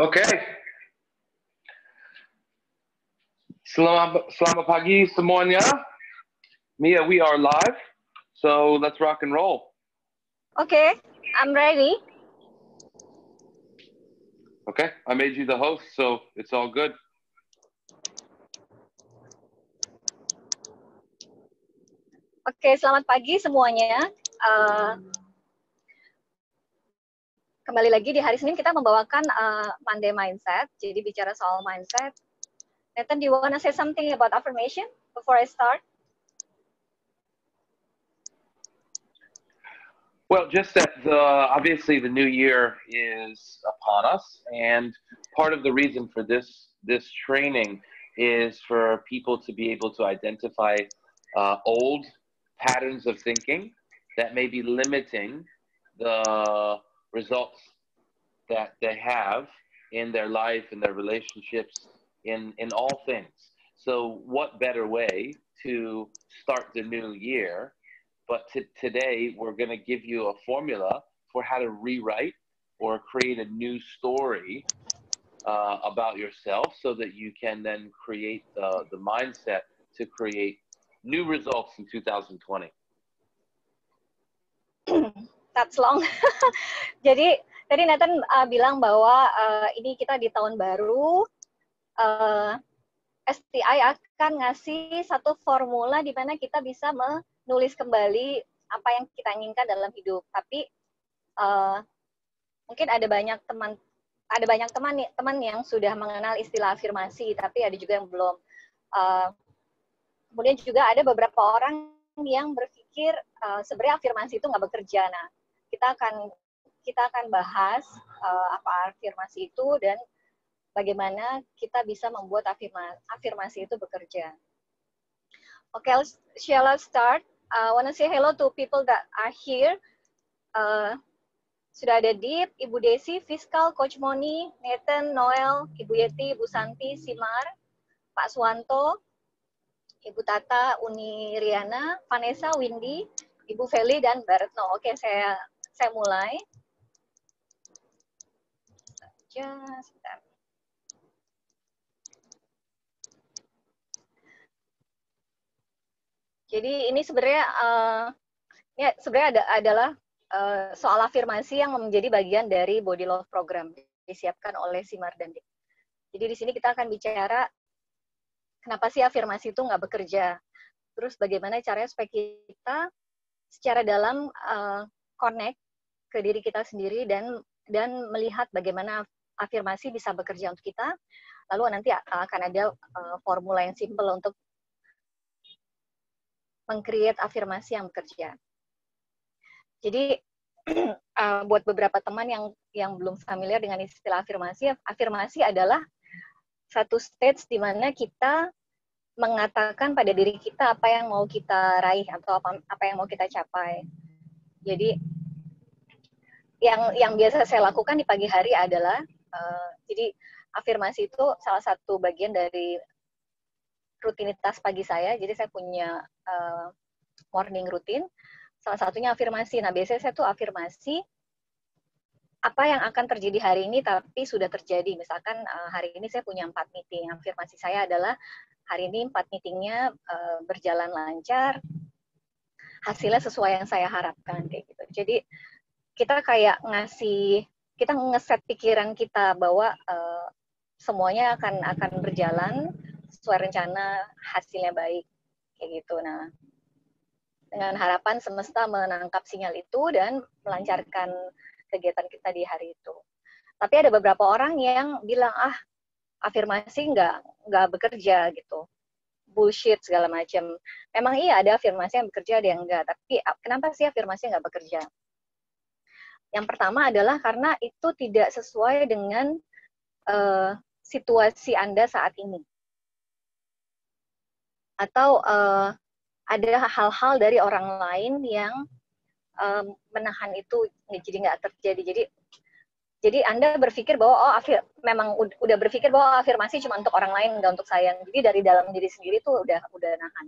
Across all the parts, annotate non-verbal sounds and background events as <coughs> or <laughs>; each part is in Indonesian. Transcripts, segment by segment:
Oke. Selamat, pagi semuanya. Mia, we are live. So let's rock and roll. Okay, I'm ready. Okay, I made you the host, so it's all good. Oke, selamat pagi semuanya. Uh, kembali lagi di hari Senin kita membawakan uh, Monday Mindset. Jadi bicara soal mindset. Nathan, do you want to say something about affirmation before I start? Well, just that the obviously the new year is upon us, and part of the reason for this this training is for people to be able to identify uh, old patterns of thinking that may be limiting the results that they have in their life, in their relationships, in, in all things. So, what better way to start the new year? But today, we're going to give you a formula for how to rewrite or create a new story uh, about yourself so that you can then create the, the mindset to create new results in 2020? <clears throat> That's long. <laughs> Jadi tadi Nathan uh, bilang bahwa uh, ini kita di tahun baru, uh, STI akan ngasih satu formula di mana kita bisa menulis kembali apa yang kita inginkan dalam hidup. Tapi uh, mungkin ada banyak teman ada banyak teman teman yang sudah mengenal istilah afirmasi, tapi ada juga yang belum. Uh, kemudian juga ada beberapa orang yang berpikir uh, sebenarnya afirmasi itu nggak bekerja. Nah, kita akan kita akan bahas uh, apa afirmasi itu dan bagaimana kita bisa membuat afirmasi, afirmasi itu bekerja. Oke, okay, shall I start? I uh, wanna say hello to people that are here. Uh, sudah ada Deep, Ibu Desi, Fiskal, Coach Moni, Nathan, Noel, Ibu Yeti, Ibu Santi, Simar, Pak Suwanto, Ibu Tata, Uni Riana, Vanessa, Windy, Ibu Feli, dan Baretno. Oke, saya saya mulai. Ya, sebentar. Jadi ini sebenarnya uh, ini sebenarnya ada adalah uh, soal afirmasi yang menjadi bagian dari Body Love Program disiapkan oleh Simar dan Dik. Jadi di sini kita akan bicara kenapa sih afirmasi itu nggak bekerja. Terus bagaimana caranya supaya kita secara dalam uh, connect ke diri kita sendiri dan dan melihat bagaimana afirmasi bisa bekerja untuk kita. Lalu nanti akan ada uh, formula yang simple untuk mengcreate afirmasi yang bekerja. Jadi uh, <clears throat> buat beberapa teman yang yang belum familiar dengan istilah afirmasi, afirmasi adalah satu stage di mana kita mengatakan pada diri kita apa yang mau kita raih atau apa apa yang mau kita capai. Jadi yang yang biasa saya lakukan di pagi hari adalah uh, jadi afirmasi itu salah satu bagian dari rutinitas pagi saya. Jadi saya punya uh, morning routine. Salah satunya afirmasi. Nah, biasanya saya tuh afirmasi apa yang akan terjadi hari ini tapi sudah terjadi. Misalkan uh, hari ini saya punya empat meeting. Afirmasi saya adalah hari ini empat meetingnya uh, berjalan lancar, hasilnya sesuai yang saya harapkan kayak gitu. Jadi kita kayak ngasih kita ngeset pikiran kita bahwa uh, semuanya akan akan berjalan sesuai rencana hasilnya baik kayak gitu. Nah dengan harapan semesta menangkap sinyal itu dan melancarkan kegiatan kita di hari itu. Tapi ada beberapa orang yang bilang ah afirmasi nggak nggak bekerja gitu. Bullshit segala macam. Memang iya ada afirmasi yang bekerja ada yang enggak tapi kenapa sih afirmasi nggak bekerja yang pertama adalah karena itu tidak sesuai dengan uh, situasi anda saat ini atau uh, ada hal-hal dari orang lain yang um, menahan itu jadi nggak terjadi. Jadi jadi Anda berpikir bahwa oh afir, memang udah berpikir bahwa afirmasi cuma untuk orang lain nggak untuk saya. Jadi dari dalam diri sendiri tuh udah udah nahan.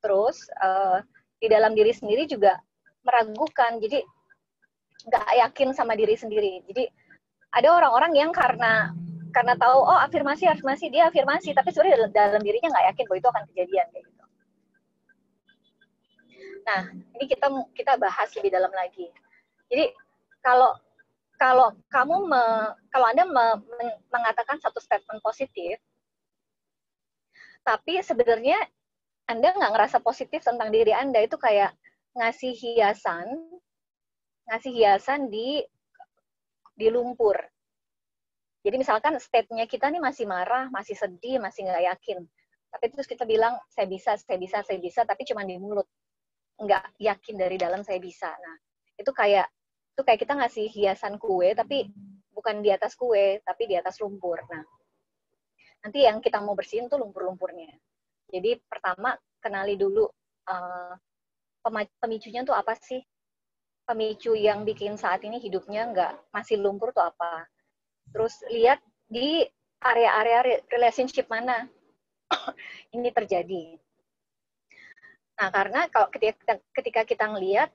Terus uh, di dalam diri sendiri juga meragukan. Jadi nggak yakin sama diri sendiri. Jadi ada orang-orang yang karena karena tahu oh afirmasi afirmasi dia afirmasi tapi sebenarnya dalam, dalam dirinya nggak yakin bahwa itu akan kejadian kayak gitu. Nah ini kita kita bahas lebih dalam lagi. Jadi kalau kalau kamu me, kalau anda me, me, mengatakan satu statement positif, tapi sebenarnya anda nggak ngerasa positif tentang diri anda itu kayak ngasih hiasan, ngasih hiasan di di lumpur jadi misalkan state-nya kita nih masih marah, masih sedih, masih nggak yakin. Tapi terus kita bilang, saya bisa, saya bisa, saya bisa, tapi cuma di mulut. Nggak yakin dari dalam saya bisa. Nah, itu kayak itu kayak kita ngasih hiasan kue, tapi bukan di atas kue, tapi di atas lumpur. Nah, nanti yang kita mau bersihin tuh lumpur-lumpurnya. Jadi pertama, kenali dulu uh, pemicunya tuh apa sih? Pemicu yang bikin saat ini hidupnya nggak masih lumpur tuh apa? terus lihat di area-area relationship mana <coughs> ini terjadi. Nah, karena kalau ketika, ketika kita ngelihat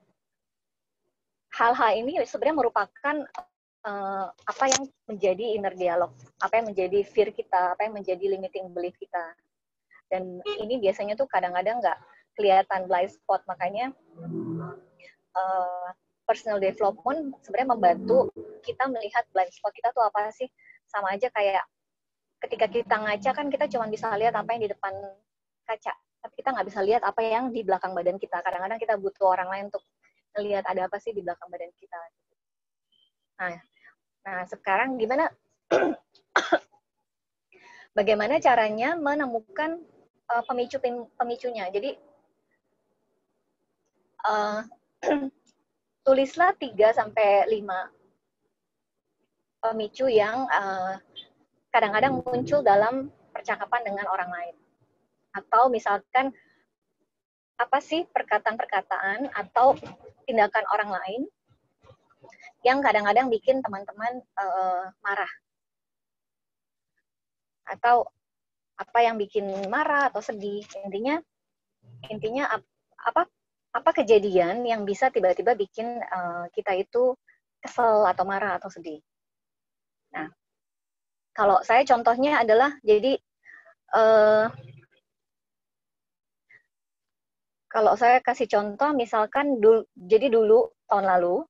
hal-hal ini sebenarnya merupakan uh, apa yang menjadi inner dialog, apa yang menjadi fear kita, apa yang menjadi limiting belief kita. Dan ini biasanya tuh kadang-kadang nggak kelihatan blind spot, makanya uh, personal development sebenarnya membantu kita melihat blind spot kita tuh apa sih? Sama aja kayak ketika kita ngaca kan kita cuma bisa lihat apa yang di depan kaca tapi kita nggak bisa lihat apa yang di belakang badan kita. Kadang-kadang kita butuh orang lain untuk melihat ada apa sih di belakang badan kita. Nah nah sekarang gimana? <coughs> Bagaimana caranya menemukan uh, pemicu pemicunya? Jadi uh, <clears throat> tulislah 3 sampai 5 pemicu yang eh, kadang-kadang muncul dalam percakapan dengan orang lain. Atau misalkan apa sih perkataan-perkataan atau tindakan orang lain yang kadang-kadang bikin teman-teman uh, marah. Atau apa yang bikin marah atau sedih. Intinya intinya apa apa kejadian yang bisa tiba-tiba bikin uh, kita itu kesel atau marah atau sedih. Nah, kalau saya contohnya adalah jadi uh, kalau saya kasih contoh misalkan dulu, jadi dulu tahun lalu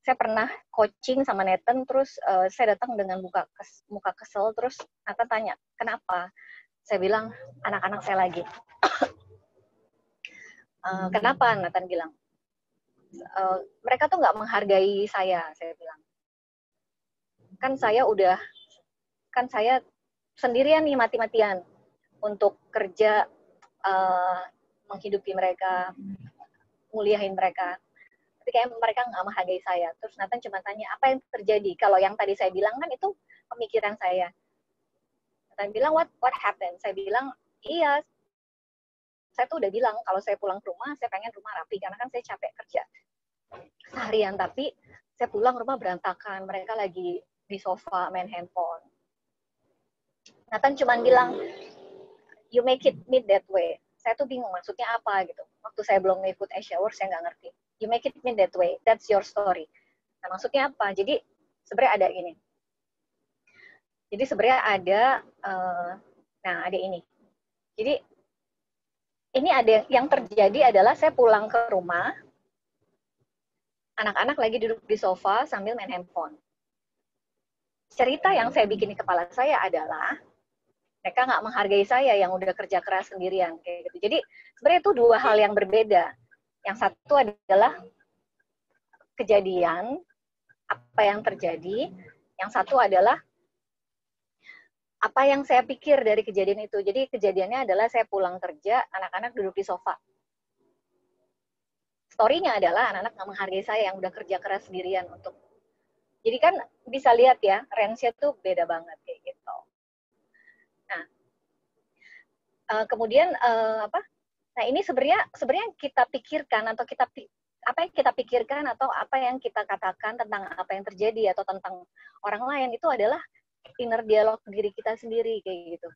saya pernah coaching sama Nathan terus uh, saya datang dengan muka kes, muka kesel terus Nathan tanya kenapa saya bilang anak-anak saya lagi Uh, kenapa Nathan bilang? Uh, mereka tuh nggak menghargai saya, saya bilang. Kan saya udah, kan saya sendirian nih mati-matian untuk kerja uh, menghidupi mereka, muliahin mereka. Tapi kayak mereka nggak menghargai saya. Terus Nathan cuma tanya, apa yang terjadi? Kalau yang tadi saya bilang kan itu pemikiran saya. Nathan bilang, what what happened? Saya bilang, iya, saya tuh udah bilang kalau saya pulang ke rumah saya pengen rumah rapi karena kan saya capek kerja. Seharian tapi saya pulang rumah berantakan. Mereka lagi di sofa main handphone. Nathan cuma bilang you make it me that way. Saya tuh bingung maksudnya apa gitu. Waktu saya belum ikut Asia Hour saya nggak ngerti. You make it me that way that's your story. Nah maksudnya apa? Jadi sebenarnya ada ini. Jadi sebenarnya ada uh, nah ada ini. Jadi ini ada yang terjadi adalah saya pulang ke rumah, anak-anak lagi duduk di sofa sambil main handphone. Cerita yang saya bikin di kepala saya adalah mereka nggak menghargai saya yang udah kerja keras sendirian kayak gitu. Jadi sebenarnya itu dua hal yang berbeda. Yang satu adalah kejadian apa yang terjadi, yang satu adalah apa yang saya pikir dari kejadian itu. Jadi kejadiannya adalah saya pulang kerja, anak-anak duduk di sofa. Story-nya adalah anak-anak nggak menghargai saya yang udah kerja keras sendirian untuk. Jadi kan bisa lihat ya, range-nya tuh beda banget kayak gitu. Nah, uh, kemudian uh, apa? Nah ini sebenarnya sebenarnya kita pikirkan atau kita apa yang kita pikirkan atau apa yang kita katakan tentang apa yang terjadi atau tentang orang lain itu adalah inner dialog diri kita sendiri kayak gitu.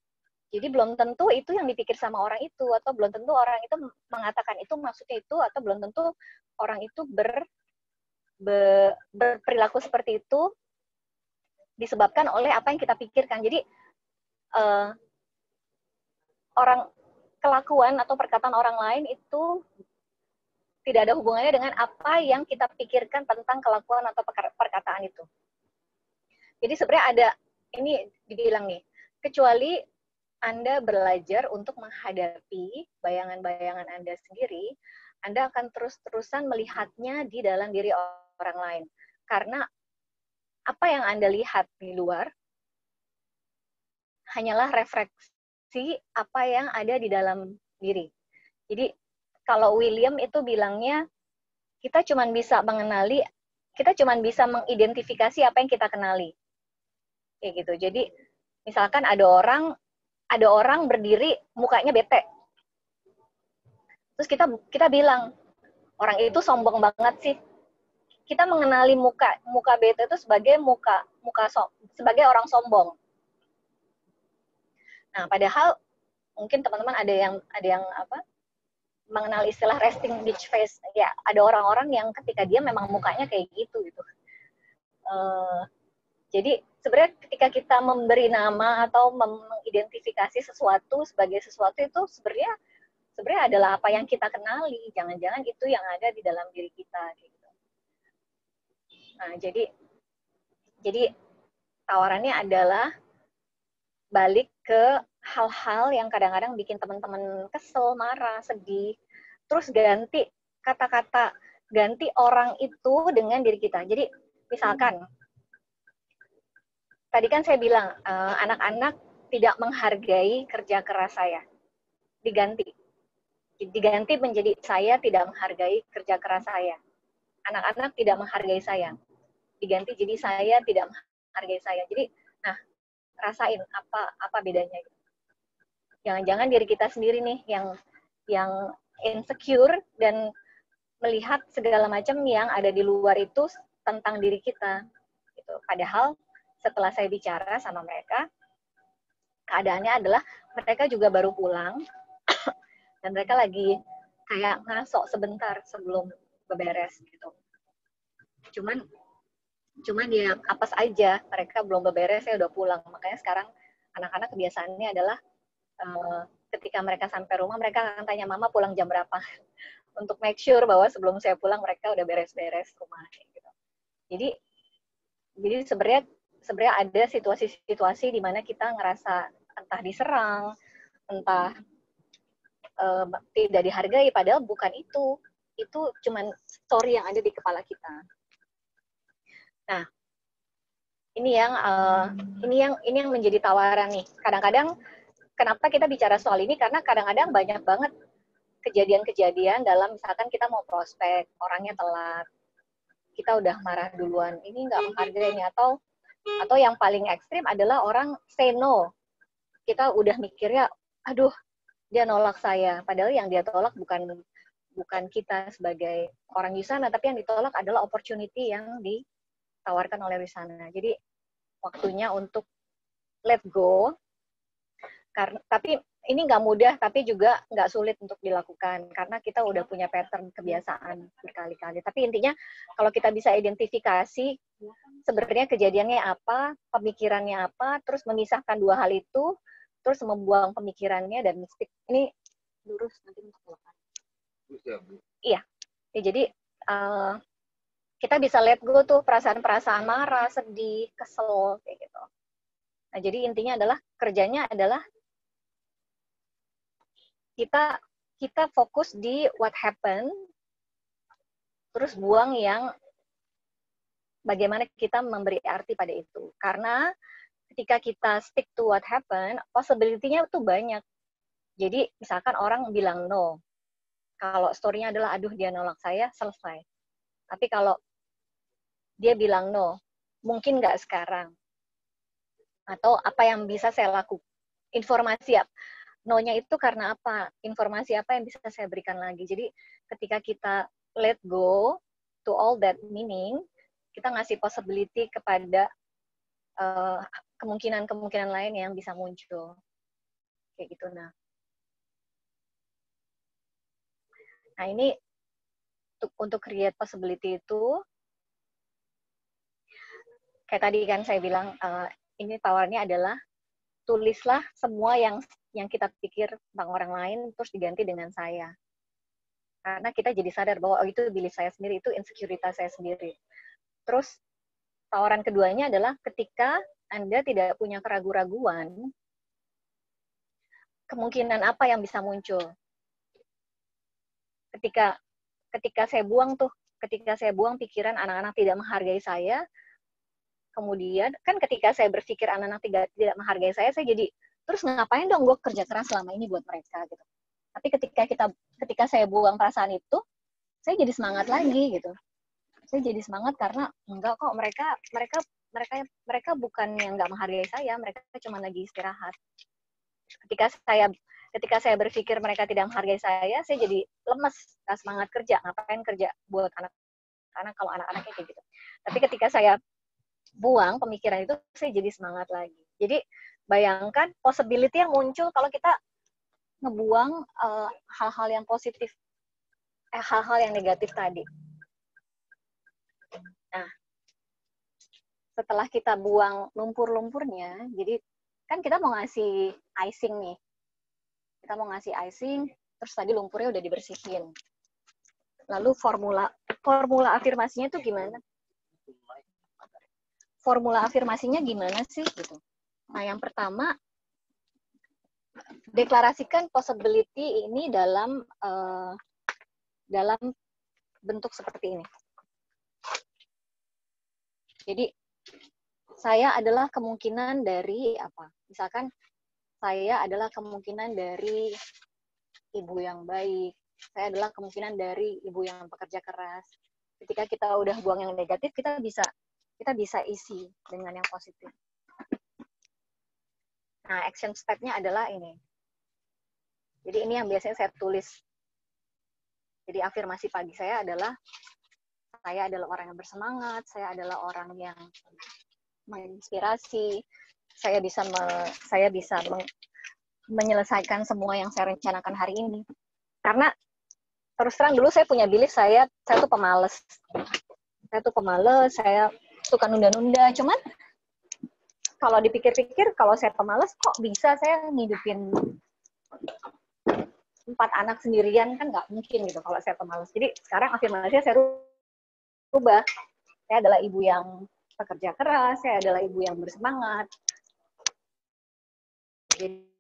Jadi belum tentu itu yang dipikir sama orang itu atau belum tentu orang itu mengatakan itu maksudnya itu atau belum tentu orang itu ber, ber berperilaku seperti itu disebabkan oleh apa yang kita pikirkan. Jadi uh, orang kelakuan atau perkataan orang lain itu tidak ada hubungannya dengan apa yang kita pikirkan tentang kelakuan atau perkataan itu. Jadi sebenarnya ada ini dibilang nih, kecuali Anda belajar untuk menghadapi bayangan-bayangan Anda sendiri, Anda akan terus-terusan melihatnya di dalam diri orang lain. Karena apa yang Anda lihat di luar hanyalah refleksi apa yang ada di dalam diri. Jadi kalau William itu bilangnya kita cuma bisa mengenali, kita cuma bisa mengidentifikasi apa yang kita kenali. Kayak gitu. Jadi misalkan ada orang ada orang berdiri mukanya bete. Terus kita kita bilang orang itu sombong banget sih kita mengenali muka muka beta itu sebagai muka muka so, sebagai orang sombong. Nah, padahal mungkin teman-teman ada yang ada yang apa mengenal istilah resting bitch face. Ya, ada orang-orang yang ketika dia memang mukanya kayak gitu gitu. Uh, jadi sebenarnya ketika kita memberi nama atau mengidentifikasi sesuatu sebagai sesuatu itu sebenarnya sebenarnya adalah apa yang kita kenali. Jangan-jangan itu yang ada di dalam diri kita. Gitu. Nah, jadi jadi tawarannya adalah balik ke hal-hal yang kadang-kadang bikin teman-teman kesel, marah, sedih, terus ganti kata-kata, ganti orang itu dengan diri kita. Jadi misalkan tadi kan saya bilang eh, anak-anak uh, tidak menghargai kerja keras saya, diganti, diganti menjadi saya tidak menghargai kerja keras saya. Anak-anak tidak menghargai saya diganti jadi saya tidak menghargai saya. Jadi, nah, rasain apa apa bedanya. Jangan-jangan diri kita sendiri nih yang yang insecure dan melihat segala macam yang ada di luar itu tentang diri kita. Gitu. Padahal setelah saya bicara sama mereka, keadaannya adalah mereka juga baru pulang <coughs> dan mereka lagi kayak ngasok sebentar sebelum beberes gitu. Cuman cuman ya apes aja mereka belum beberes saya udah pulang. Makanya sekarang anak-anak kebiasaannya adalah uh, ketika mereka sampai rumah mereka akan tanya mama pulang jam berapa? <laughs> Untuk make sure bahwa sebelum saya pulang mereka udah beres-beres rumah gitu. Jadi jadi sebenarnya sebenarnya ada situasi-situasi di mana kita ngerasa entah diserang entah uh, tidak dihargai padahal bukan itu. Itu cuman story yang ada di kepala kita. Nah, ini yang uh, ini yang ini yang menjadi tawaran nih. Kadang-kadang kenapa kita bicara soal ini? Karena kadang-kadang banyak banget kejadian-kejadian dalam misalkan kita mau prospek, orangnya telat, kita udah marah duluan, ini nggak menghargai ini atau atau yang paling ekstrim adalah orang say no. Kita udah mikirnya, aduh dia nolak saya, padahal yang dia tolak bukan bukan kita sebagai orang di sana, tapi yang ditolak adalah opportunity yang di ditawarkan oleh Wisana. Jadi waktunya untuk let go. Karena tapi ini nggak mudah, tapi juga nggak sulit untuk dilakukan karena kita udah punya pattern kebiasaan berkali-kali. Tapi intinya kalau kita bisa identifikasi sebenarnya kejadiannya apa, pemikirannya apa, terus memisahkan dua hal itu, terus membuang pemikirannya dan stick ini lurus nanti untuk Iya. Ya, jadi uh, kita bisa let go tuh perasaan-perasaan marah, sedih, kesel kayak gitu. Nah, jadi intinya adalah kerjanya adalah kita kita fokus di what happened terus buang yang bagaimana kita memberi arti pada itu. Karena ketika kita stick to what happened, possibility-nya itu banyak. Jadi misalkan orang bilang no. Kalau story-nya adalah aduh dia nolak saya, selesai. Tapi kalau dia bilang no, mungkin nggak sekarang. Atau apa yang bisa saya lakukan. Informasi apa? No-nya itu karena apa? Informasi apa yang bisa saya berikan lagi. Jadi ketika kita let go to all that meaning, kita ngasih possibility kepada eh, kemungkinan-kemungkinan lain yang bisa muncul. Kayak gitu. Nah, nah ini untuk, untuk create possibility itu kayak tadi kan saya bilang uh, ini powernya adalah tulislah semua yang yang kita pikir tentang orang lain terus diganti dengan saya. Karena kita jadi sadar bahwa oh, itu diri saya sendiri itu insekuritas saya sendiri. Terus tawaran keduanya adalah ketika anda tidak punya keraguan-raguan kemungkinan apa yang bisa muncul? Ketika ketika saya buang tuh ketika saya buang pikiran anak-anak tidak menghargai saya kemudian kan ketika saya berpikir anak-anak tidak menghargai saya saya jadi terus ngapain dong gue kerja keras selama ini buat mereka? Gitu. Tapi ketika kita ketika saya buang perasaan itu saya jadi semangat lagi gitu. Saya jadi semangat karena enggak kok mereka mereka mereka mereka bukan yang nggak menghargai saya mereka cuma lagi istirahat. Ketika saya ketika saya berpikir mereka tidak menghargai saya saya jadi lemes nggak semangat kerja ngapain kerja buat anak karena kalau anak-anaknya kayak gitu? Tapi ketika saya buang pemikiran itu saya jadi semangat lagi. Jadi bayangkan possibility yang muncul kalau kita ngebuang eh, hal-hal uh, yang positif, eh hal-hal yang negatif tadi. Nah, setelah kita buang lumpur-lumpurnya, jadi kan kita mau ngasih icing nih. Kita mau ngasih icing, terus tadi lumpurnya udah dibersihin. Lalu formula formula afirmasinya tuh gimana? formula afirmasinya gimana sih gitu. Nah, yang pertama deklarasikan possibility ini dalam uh, dalam bentuk seperti ini. Jadi saya adalah kemungkinan dari apa? Misalkan saya adalah kemungkinan dari ibu yang baik. Saya adalah kemungkinan dari ibu yang pekerja keras. Ketika kita udah buang yang negatif, kita bisa kita bisa isi dengan yang positif. Nah, action step-nya adalah ini. Jadi ini yang biasanya saya tulis. Jadi afirmasi pagi saya adalah saya adalah orang yang bersemangat, saya adalah orang yang menginspirasi, saya bisa me, saya bisa me, menyelesaikan semua yang saya rencanakan hari ini. Karena terus terang dulu saya punya belief saya saya tuh pemalas. Saya tuh pemalas, saya suka nunda-nunda cuman kalau dipikir-pikir kalau saya pemalas kok bisa saya ngidupin empat anak sendirian? Kan nggak mungkin gitu kalau saya pemalas. Jadi sekarang afirmasinya saya rubah. Saya adalah ibu yang pekerja keras saya adalah ibu yang bersemangat. Jadi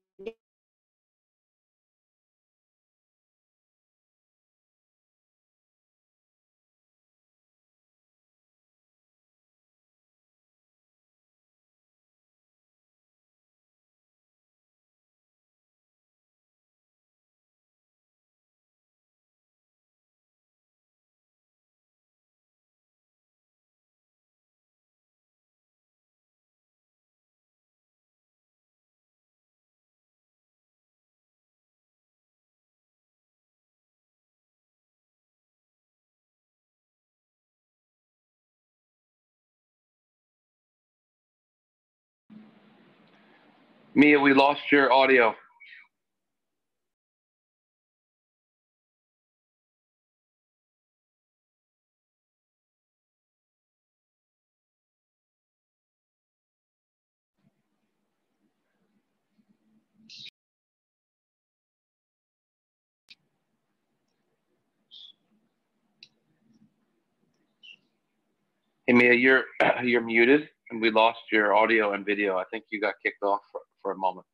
Mia, we lost your audio. Hey Mia, you're <clears throat> you're muted and we lost your audio and video. I think you got kicked off for, a moment.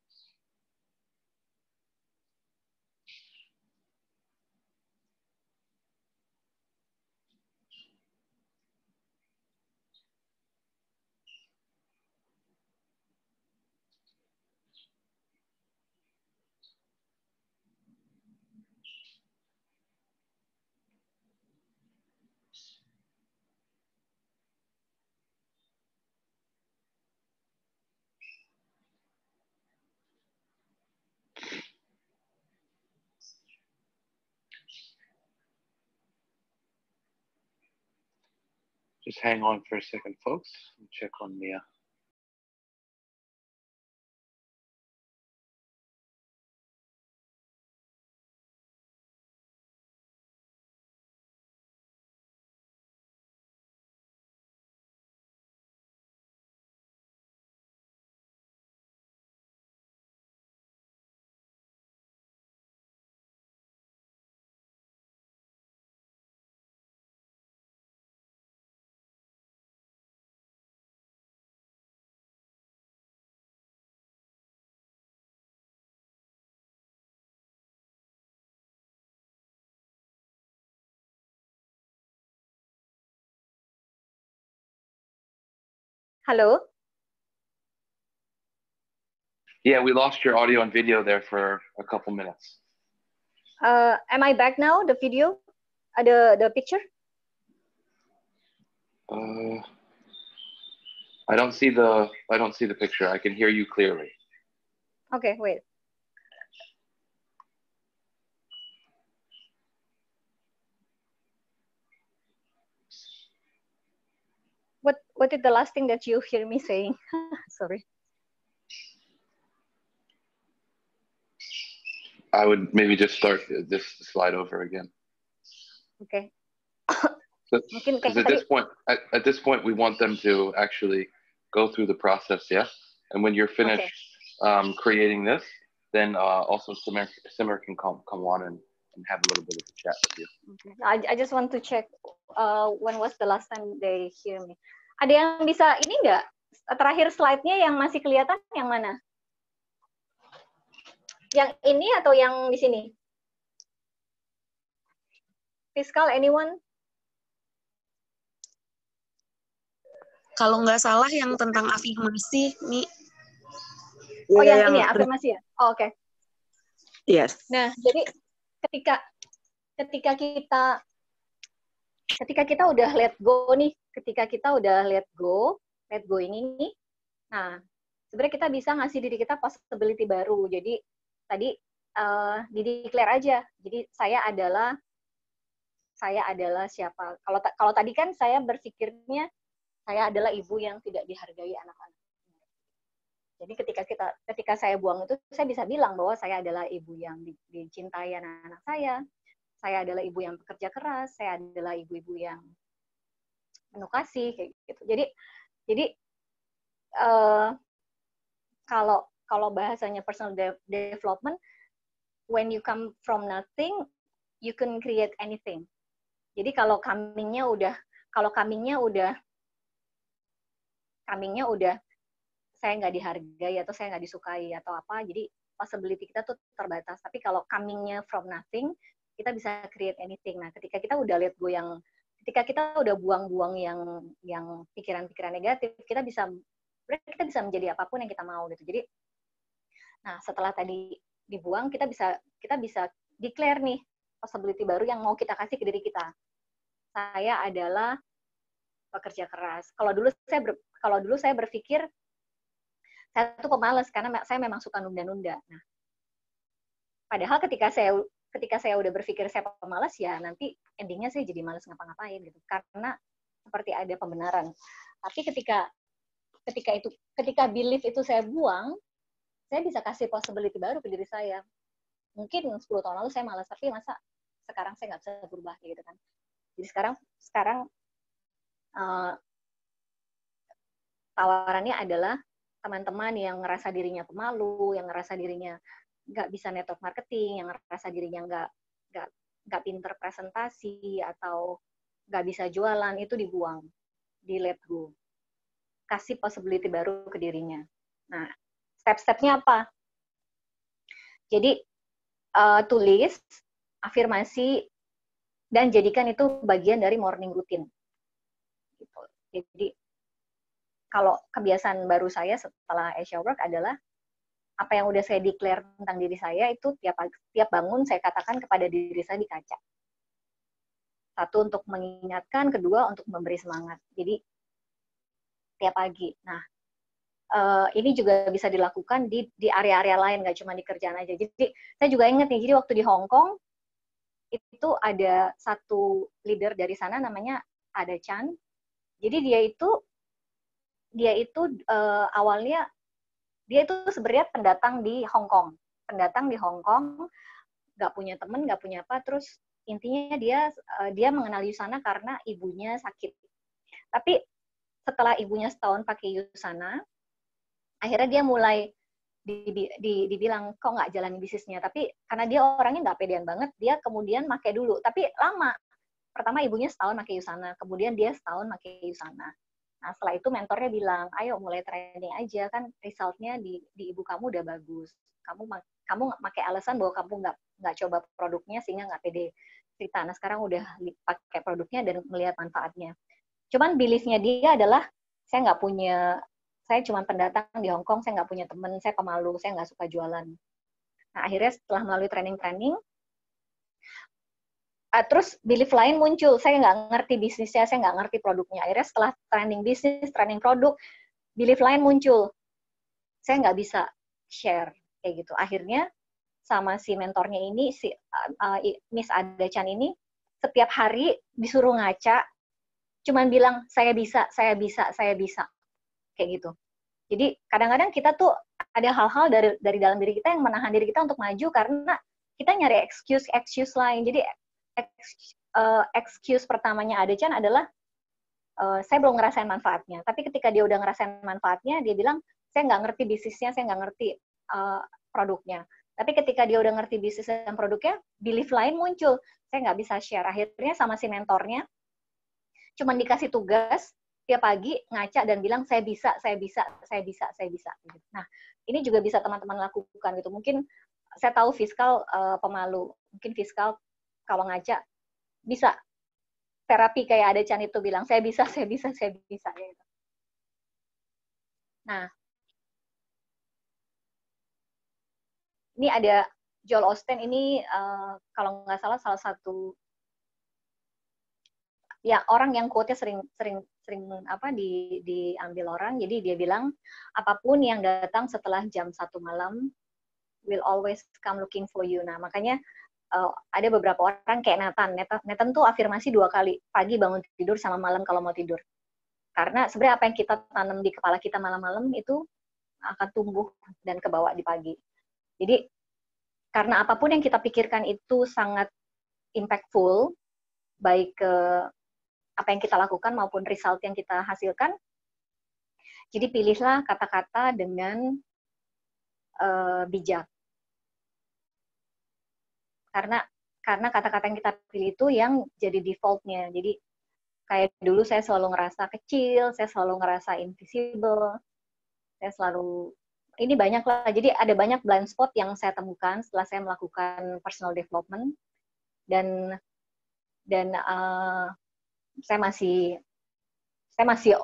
Just hang on for a second, folks. Check on Mia. Halo? Yeah, we lost your audio and video there for a couple minutes. Uh, am I back now? The video, uh, the the picture? Uh, I don't see the I don't see the picture. I can hear you clearly. Okay, wait. What is the last thing that you hear me saying? <laughs> Sorry. I would maybe just start this slide over again. Okay. Mungkin at this point, at, at, this point, we want them to actually go through the process, yeah. And when you're finished okay. um, creating this, then uh, also Simmer, Simmer can come come on and, and have a little bit of a chat with you. Okay. I, I just want to check uh, when was the last time they hear me. Ada yang bisa ini enggak? Terakhir slide-nya yang masih kelihatan yang mana? Yang ini atau yang di sini? Fiskal, anyone? Kalau nggak salah yang tentang afirmasi, Mi. Oh, yang, yang ini ya, afirmasi ya? Oh, Oke. Okay. Yes. Nah, jadi ketika ketika kita ketika kita udah let go nih, ketika kita udah let go, let go ini nih, nah sebenarnya kita bisa ngasih diri kita possibility baru. Jadi tadi uh, di declare aja. Jadi saya adalah saya adalah siapa. Kalau kalau tadi kan saya berpikirnya saya adalah ibu yang tidak dihargai anak-anak. Jadi ketika kita ketika saya buang itu saya bisa bilang bahwa saya adalah ibu yang dicintai anak-anak saya. Saya adalah ibu yang bekerja keras, saya adalah ibu-ibu yang penuh kasih kayak gitu. Jadi jadi uh, kalau kalau bahasanya personal de development when you come from nothing you can create anything. Jadi kalau coming-nya udah kalau coming-nya udah coming-nya udah saya nggak dihargai atau saya nggak disukai atau apa jadi possibility kita tuh terbatas tapi kalau coming-nya from nothing kita bisa create anything nah ketika kita udah lihat go yang ketika kita udah buang-buang yang yang pikiran-pikiran negatif kita bisa kita bisa menjadi apa pun yang kita mau gitu. Jadi nah setelah tadi dibuang kita bisa kita bisa declare nih possibility baru yang mau kita kasih ke diri kita. Saya adalah pekerja keras. Kalau dulu saya ber, kalau dulu saya berpikir saya tuh pemalas karena saya memang suka nunda-nunda. Nah, padahal ketika saya ketika saya udah berpikir saya pemalas ya nanti endingnya saya jadi malas ngapa-ngapain gitu karena seperti ada pembenaran. Tapi ketika ketika itu ketika belief itu saya buang, saya bisa kasih possibility baru ke diri saya. Mungkin 10 tahun lalu saya malas tapi masa sekarang saya nggak bisa berubah gitu kan. Jadi sekarang sekarang uh, tawarannya adalah teman-teman yang ngerasa dirinya pemalu, yang ngerasa dirinya nggak bisa network marketing, yang ngerasa dirinya nggak nggak nggak pinter presentasi atau nggak bisa jualan itu dibuang, di let go, kasih possibility baru ke dirinya. Nah, step-stepnya apa? Jadi uh, tulis afirmasi dan jadikan itu bagian dari morning routine. Gitu. Jadi kalau kebiasaan baru saya setelah Asia Work adalah apa yang udah saya declare tentang diri saya itu tiap tiap bangun saya katakan kepada diri saya di kaca. Satu untuk mengingatkan, kedua untuk memberi semangat. Jadi tiap pagi. Nah, uh, ini juga bisa dilakukan di di area-area lain, nggak cuma di kerjaan aja. Jadi saya juga ingat nih, jadi waktu di Hong Kong itu ada satu leader dari sana namanya Ada Chan. Jadi dia itu dia itu uh, awalnya dia itu sebenarnya pendatang di Hong Kong, pendatang di Hong Kong, nggak punya temen, nggak punya apa, terus intinya dia uh, dia mengenal Yusana karena ibunya sakit. Tapi setelah ibunya setahun pakai Yusana, akhirnya dia mulai di, di, di, dibilang kok nggak jalani bisnisnya. Tapi karena dia orangnya nggak pedean banget, dia kemudian pakai dulu. Tapi lama. Pertama ibunya setahun pakai Yusana, kemudian dia setahun pakai Yusana. Nah, setelah itu mentornya bilang, ayo mulai training aja, kan resultnya di, di ibu kamu udah bagus. Kamu kamu pakai alasan bahwa kamu nggak nggak coba produknya sehingga nggak pede cerita. Nah, sekarang udah pakai produknya dan melihat manfaatnya. Cuman beliefnya dia adalah saya nggak punya saya cuma pendatang di Hong Kong saya nggak punya teman saya pemalu saya nggak suka jualan nah akhirnya setelah melalui training-training uh, terus belief lain muncul. Saya nggak ngerti bisnisnya saya nggak ngerti produknya. Akhirnya setelah training bisnis training produk belief lain muncul. Saya nggak bisa share kayak gitu. Akhirnya sama si mentornya ini si uh, Miss Adachan ini setiap hari disuruh ngaca cuman bilang saya bisa saya bisa saya bisa. Kayak gitu. Jadi kadang-kadang kita tuh ada hal-hal dari dari dalam diri kita yang menahan diri kita untuk maju karena kita nyari excuse excuse lain. Jadi ex, uh, excuse pertamanya Adechan adalah uh, saya belum ngerasain manfaatnya. Tapi ketika dia udah ngerasain manfaatnya, dia bilang saya nggak ngerti bisnisnya, saya nggak ngerti uh, produknya. Tapi ketika dia udah ngerti bisnis dan produknya, belief lain muncul. Saya nggak bisa share. Akhirnya sama si mentornya, cuman dikasih tugas, tiap pagi ngaca dan bilang saya bisa, saya bisa, saya bisa, saya bisa. Nah, ini juga bisa teman-teman lakukan gitu. Mungkin saya tahu fiskal uh, pemalu, mungkin fiskal kalau ngaca bisa terapi kayak ada Chan itu bilang saya bisa, saya bisa, saya bisa. Gitu. Nah, ini ada Joel Osteen ini uh, kalau nggak salah salah satu ya orang yang quote-nya sering sering sering apa di diambil orang jadi dia bilang apa pun yang datang setelah jam satu malam will always come looking for you nah makanya uh, ada beberapa orang kayak Nathan. Nathan Nathan tuh afirmasi dua kali pagi bangun tidur sama malam kalau mau tidur karena sebenarnya apa yang kita tanam di kepala kita malam-malam itu akan tumbuh dan kebawa di pagi jadi karena apa pun yang kita pikirkan itu sangat impactful baik ke apa yang kita lakukan maupun result yang kita hasilkan. Jadi pilihlah kata-kata dengan uh, bijak. Karena karena kata-kata yang kita pilih itu yang jadi defaultnya. Jadi kayak dulu saya selalu ngerasa kecil, saya selalu ngerasa invisible, saya selalu ini banyak lah. Jadi ada banyak blind spot yang saya temukan setelah saya melakukan personal development dan dan uh, saya masih saya masih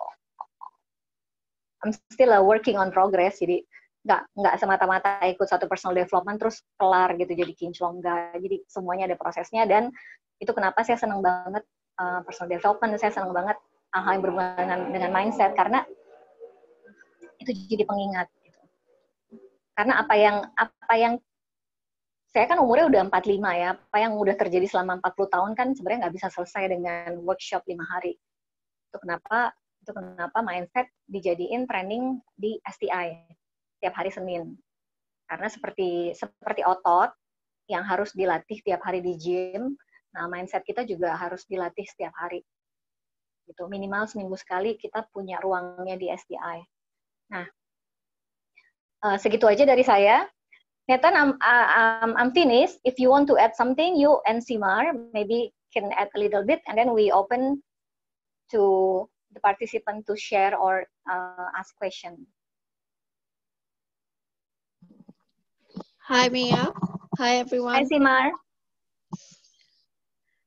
I'm still a working on progress jadi nggak nggak semata-mata ikut satu personal development terus kelar gitu jadi kinclong nggak jadi semuanya ada prosesnya dan itu kenapa saya senang banget uh, personal development saya senang banget hal-hal yang berhubungan dengan, dengan mindset karena itu jadi pengingat gitu. karena apa yang apa yang saya kan umurnya udah 45 ya, apa yang udah terjadi selama 40 tahun kan sebenarnya nggak bisa selesai dengan workshop lima hari. Itu kenapa itu kenapa mindset dijadiin training di STI tiap hari Senin. Karena seperti seperti otot yang harus dilatih tiap hari di gym, nah mindset kita juga harus dilatih setiap hari. Gitu, minimal seminggu sekali kita punya ruangnya di STI. Nah, uh, segitu aja dari saya. Nathan, I'm, uh, I'm finished. If you want to add something, you and Simar maybe can add a little bit, and then we open to the participant to share or uh, ask question. Hi, Mia. Hi, everyone. Hi, Simar.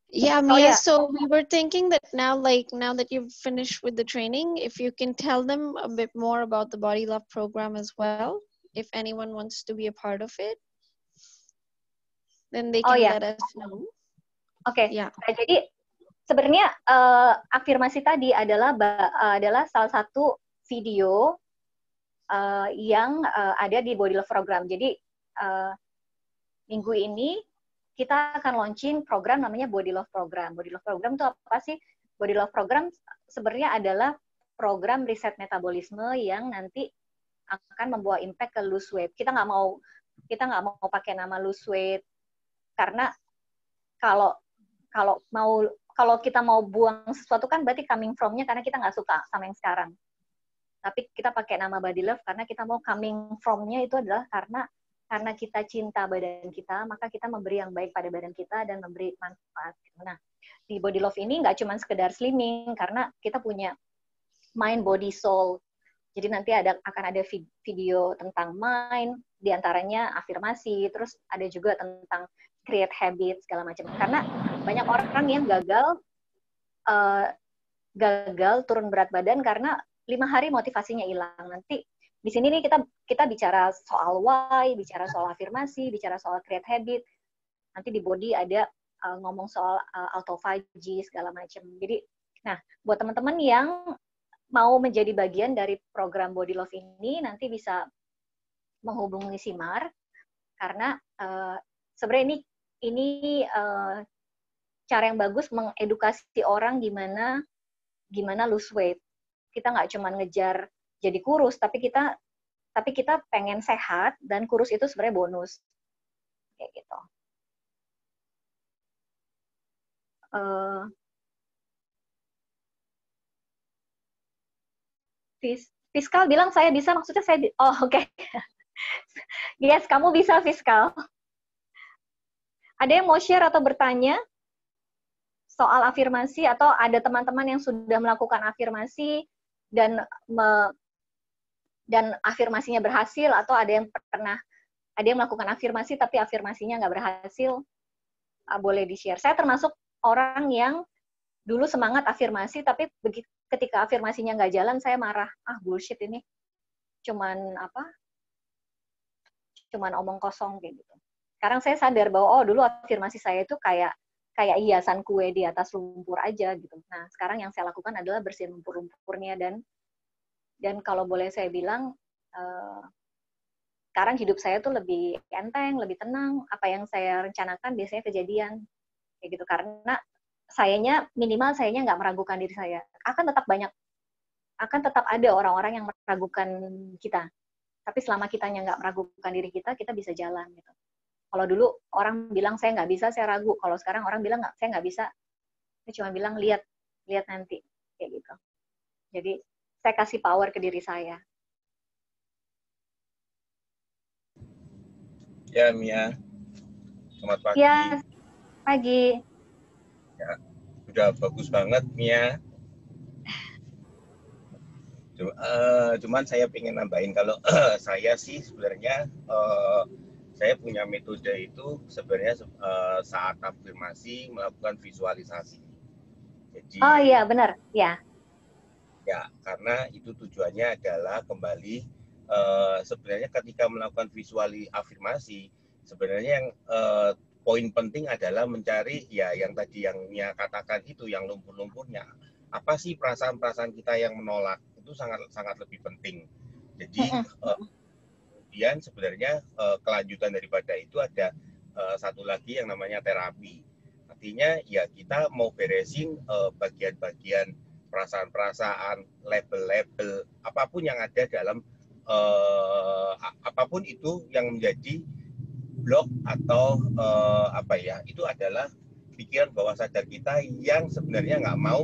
Yeah, Mia. Oh, yeah. So we were thinking that now, like now that you've finished with the training, if you can tell them a bit more about the Body Love program as well if anyone wants to be a part of it, then they oh, can oh, yeah. let us know. Oke, okay. yeah. nah, jadi sebenarnya uh, afirmasi tadi adalah uh, adalah salah satu video uh, yang uh, ada di Body Love Program. Jadi uh, minggu ini kita akan launching program namanya Body Love Program. Body Love Program itu apa sih? Body Love Program sebenarnya adalah program riset metabolisme yang nanti akan membawa impact ke lose weight. Kita nggak mau kita nggak mau pakai nama lose weight karena kalau kalau mau kalau kita mau buang sesuatu kan berarti coming from-nya karena kita nggak suka sama yang sekarang. Tapi kita pakai nama body love karena kita mau coming from-nya itu adalah karena karena kita cinta badan kita, maka kita memberi yang baik pada badan kita dan memberi manfaat. Nah, di body love ini nggak cuma sekedar slimming, karena kita punya mind, body, soul. Jadi nanti ada akan ada video tentang mind, di antaranya afirmasi, terus ada juga tentang create habit segala macam. Karena banyak orang yang gagal uh, gagal turun berat badan karena lima hari motivasinya hilang nanti di sini nih kita kita bicara soal why bicara soal afirmasi bicara soal create habit. Nanti di body ada uh, ngomong soal uh, autophagy segala macam jadi nah buat teman-teman yang mau menjadi bagian dari program body love ini nanti bisa menghubungi Simar. Karena uh, sebenarnya ini ini uh, cara yang bagus mengedukasi orang gimana gimana lose weight. Kita nggak cuma ngejar jadi kurus, tapi kita tapi kita pengen sehat dan kurus itu sebenarnya bonus. Kayak gitu. Uh, fiskal bilang saya bisa, maksudnya saya, oh oke. Okay. <laughs> yes, kamu bisa fiskal. Ada yang mau share atau bertanya? soal afirmasi atau ada teman-teman yang sudah melakukan afirmasi dan dan afirmasinya berhasil atau ada yang pernah ada yang melakukan afirmasi tapi afirmasinya nggak berhasil uh, boleh di share saya termasuk orang yang dulu semangat afirmasi tapi ketika afirmasinya nggak jalan saya marah ah bullshit ini. Cuman apa? Cuman omong kosong kayak gitu. Sekarang saya sadar bahwa oh dulu afirmasi saya itu kayak kayak hiasan kue di atas lumpur aja gitu. Nah, sekarang yang saya lakukan adalah bersihin lumpur-lumpurnya dan dan kalau boleh saya bilang uh, sekarang hidup saya tuh lebih enteng, lebih tenang. Apa yang saya rencanakan biasanya kejadian kayak gitu karena sayanya minimal sayanya nggak meragukan diri saya. Akan tetap banyak akan tetap ada orang-orang yang meragukan kita. Tapi selama kitanya nggak meragukan diri kita, kita bisa jalan gitu. Kalau dulu orang bilang saya nggak bisa, saya ragu. Kalau sekarang orang bilang nggak, saya nggak bisa, saya cuma bilang lihat, lihat nanti, kayak gitu. Jadi saya kasih power ke diri saya. Ya, Mia. Selamat pagi. Ya, pagi. Ya, sudah bagus banget, Mia. Uh, cuman saya pengen nambahin kalau uh, <clears throat> saya sih sebenarnya uh, saya punya metode itu sebenarnya uh, saat afirmasi melakukan visualisasi. Jadi, oh iya benar, ya. Ya, karena itu tujuannya adalah kembali uh, sebenarnya ketika melakukan visuali afirmasi sebenarnya yang uh, poin penting adalah mencari ya yang tadi yang Nia katakan itu yang lumpur-lumpurnya apa sih perasaan-perasaan kita yang menolak itu sangat sangat lebih penting. Jadi uh, kemudian sebenarnya uh, kelanjutan daripada itu ada uh, satu lagi yang namanya terapi. Artinya ya kita mau beresin uh, bagian-bagian perasaan-perasaan, label-label apa pun yang ada dalam uh, apa pun itu yang menjadi blok atau uh, apa ya itu adalah pikiran bawah sadar kita yang sebenarnya nggak mau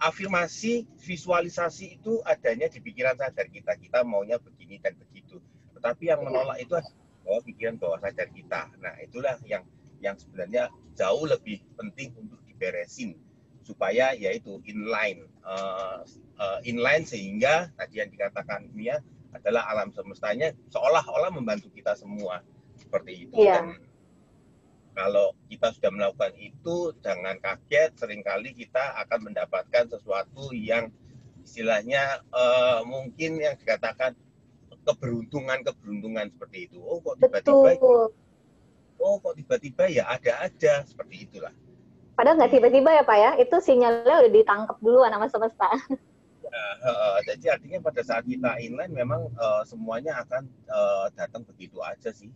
afirmasi visualisasi itu adanya di pikiran sadar kita. Kita maunya begini dan begitu. Tetapi yang menolak itu adalah pikiran bawah sadar kita. Nah itulah yang yang sebenarnya jauh lebih penting untuk diberesin supaya yaitu inline uh, uh, inline sehingga tadi yang dikatakan Mia adalah alam semestanya seolah-olah membantu kita semua. Seperti itu. Yeah. dan kalau kita sudah melakukan itu jangan kaget sering kali kita akan mendapatkan sesuatu yang istilahnya uh, mungkin yang dikatakan keberuntungan keberuntungan seperti itu. Oh kok tiba-tiba oh kok tiba-tiba ya ada aja seperti itulah padahal nggak tiba-tiba ya pak ya? Itu sinyalnya udah ditangkap duluan sama semesta. Ya, uh, jadi artinya pada saat kita inline memang uh, semuanya akan uh, datang begitu aja sih.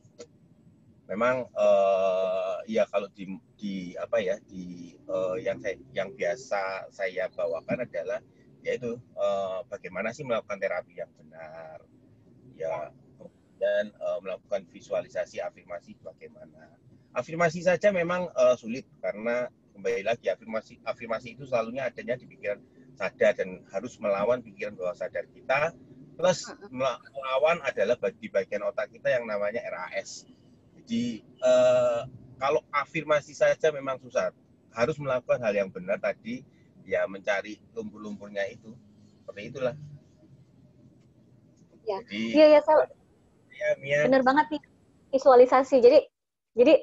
Memang uh, ya kalau di, di apa ya di uh, yang saya yang biasa saya bawakan adalah yaitu uh, bagaimana sih melakukan terapi yang benar ya. Dan uh, melakukan visualisasi afirmasi bagaimana. Afirmasi saja memang uh, sulit karena kembali lagi afirmasi afirmasi itu selalunya adanya di pikiran sadar dan harus melawan pikiran bawah sadar kita plus melawan adalah di bagian otak kita yang namanya RAS jadi uh, kalau afirmasi saja memang susah. Harus melakukan hal yang benar tadi, ya mencari lumpur-lumpurnya itu. Seperti itulah. Ya, jadi, iya ya, saya. Ya, Mia. Benar banget nih visualisasi. Jadi, jadi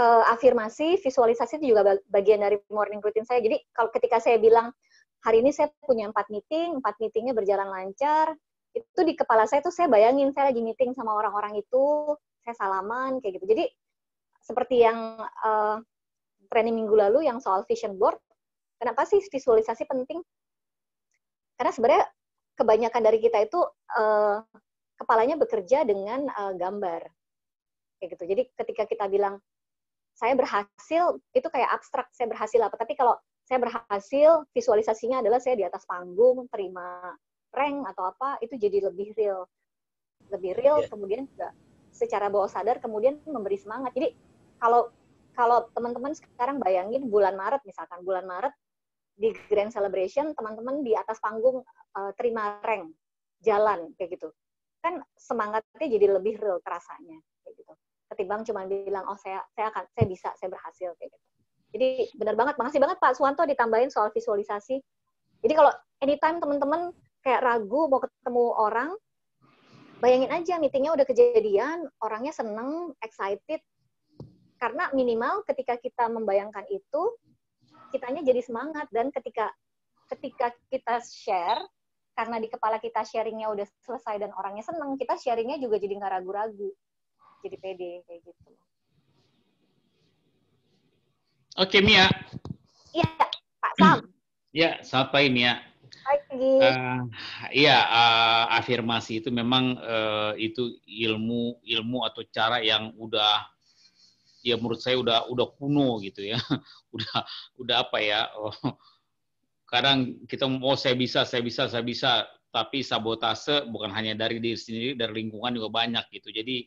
uh, afirmasi, visualisasi itu juga bagian dari morning routine saya. Jadi kalau ketika saya bilang hari ini saya punya empat meeting, empat meetingnya berjalan lancar. Itu di kepala saya tuh saya bayangin saya lagi meeting sama orang-orang itu, saya salaman kayak gitu. Jadi seperti yang uh, training minggu lalu yang soal vision board, kenapa sih visualisasi penting? Karena sebenarnya kebanyakan dari kita itu uh, kepalanya bekerja dengan uh, gambar kayak gitu. Jadi ketika kita bilang saya berhasil itu kayak abstrak saya berhasil apa. Tapi kalau saya berhasil visualisasinya adalah saya di atas panggung terima rank atau apa itu jadi lebih real. Lebih real yeah. kemudian juga secara bawah sadar kemudian memberi semangat. Jadi kalau kalau teman-teman sekarang bayangin bulan Maret misalkan bulan Maret di Grand Celebration teman-teman di atas panggung uh, terima rank jalan kayak gitu. Kan semangatnya jadi lebih real gitu ketimbang cuma bilang oh saya saya akan saya bisa saya berhasil kayak gitu. Jadi benar banget. Makasih banget Pak Suwanto ditambahin soal visualisasi. Jadi kalau anytime teman-teman kayak ragu mau ketemu orang bayangin aja meetingnya udah kejadian orangnya seneng excited. Karena minimal ketika kita membayangkan itu kitanya jadi semangat. Dan ketika ketika kita share karena di kepala kita sharingnya udah selesai dan orangnya seneng kita sharingnya juga jadi nggak ragu-ragu jadi pede kayak gitu. Oke Mia. Iya Pak Sam. <clears throat> ya selamat pagi Mia. Pagi. Uh, iya uh, afirmasi itu memang uh, itu ilmu ilmu atau cara yang udah ya menurut saya udah udah kuno gitu ya <laughs> udah udah apa ya oh, kadang kita mau oh, saya bisa saya bisa saya bisa tapi sabotase bukan hanya dari diri sendiri dari lingkungan juga banyak gitu jadi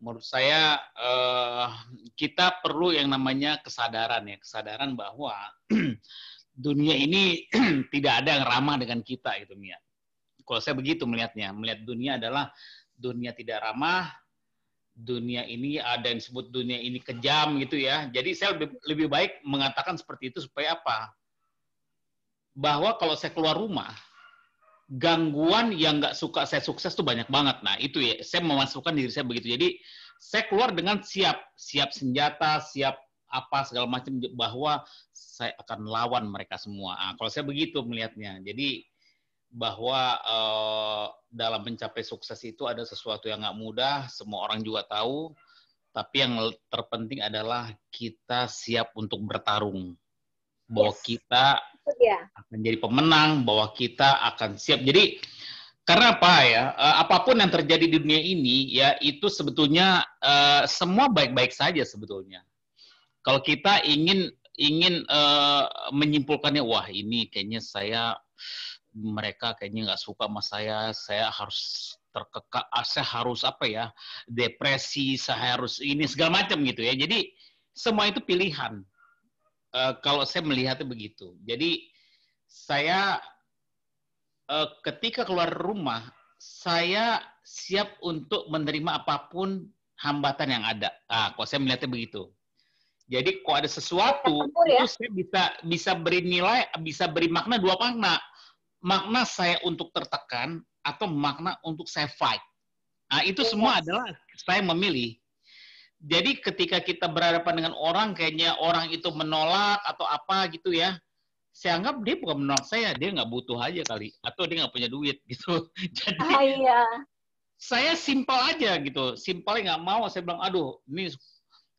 menurut saya uh, kita perlu yang namanya kesadaran ya kesadaran bahwa <clears throat> dunia ini <clears throat> tidak ada yang ramah dengan kita gitu Mia. Kalau saya begitu melihatnya, melihat dunia adalah dunia tidak ramah, dunia ini ada yang disebut dunia ini kejam gitu ya. Jadi saya lebih, lebih baik mengatakan seperti itu supaya apa? Bahwa kalau saya keluar rumah, gangguan yang nggak suka saya sukses tuh banyak banget. Nah itu ya, saya memasukkan diri saya begitu. Jadi saya keluar dengan siap, siap senjata, siap apa segala macam bahwa saya akan lawan mereka semua. Nah, kalau saya begitu melihatnya. Jadi bahwa uh, dalam mencapai sukses itu ada sesuatu yang nggak mudah, semua orang juga tahu. Tapi yang terpenting adalah kita siap untuk bertarung bahwa yes. kita yeah. akan jadi pemenang, bahwa kita akan siap. Jadi karena apa ya? Eh, apa pun yang terjadi di dunia ini ya itu sebetulnya uh, semua baik-baik saja sebetulnya. Kalau kita ingin ingin uh, menyimpulkannya, wah ini kayaknya saya mereka kayaknya nggak suka sama saya, saya harus terkekak, ah, saya harus apa ya, depresi, saya harus ini segala macam gitu ya. Jadi semua itu pilihan uh, kalau saya melihatnya begitu. Jadi saya uh, ketika keluar rumah saya siap untuk menerima apa pun hambatan yang ada. Ah, kok saya melihatnya begitu. Jadi kok ada sesuatu ya? itu saya bisa bisa beri nilai, bisa beri makna dua makna. Makna saya untuk tertekan atau makna untuk saya fight. Nah, itu yes. semua adalah saya memilih. Jadi ketika kita berhadapan dengan orang, kayaknya orang itu menolak atau apa gitu ya, saya anggap dia bukan menolak saya, dia nggak butuh aja kali, atau dia nggak punya duit <laughs> gitu. Jadi ah, iya. saya simpel aja gitu, simpelnya nggak mau. Saya bilang, aduh, ini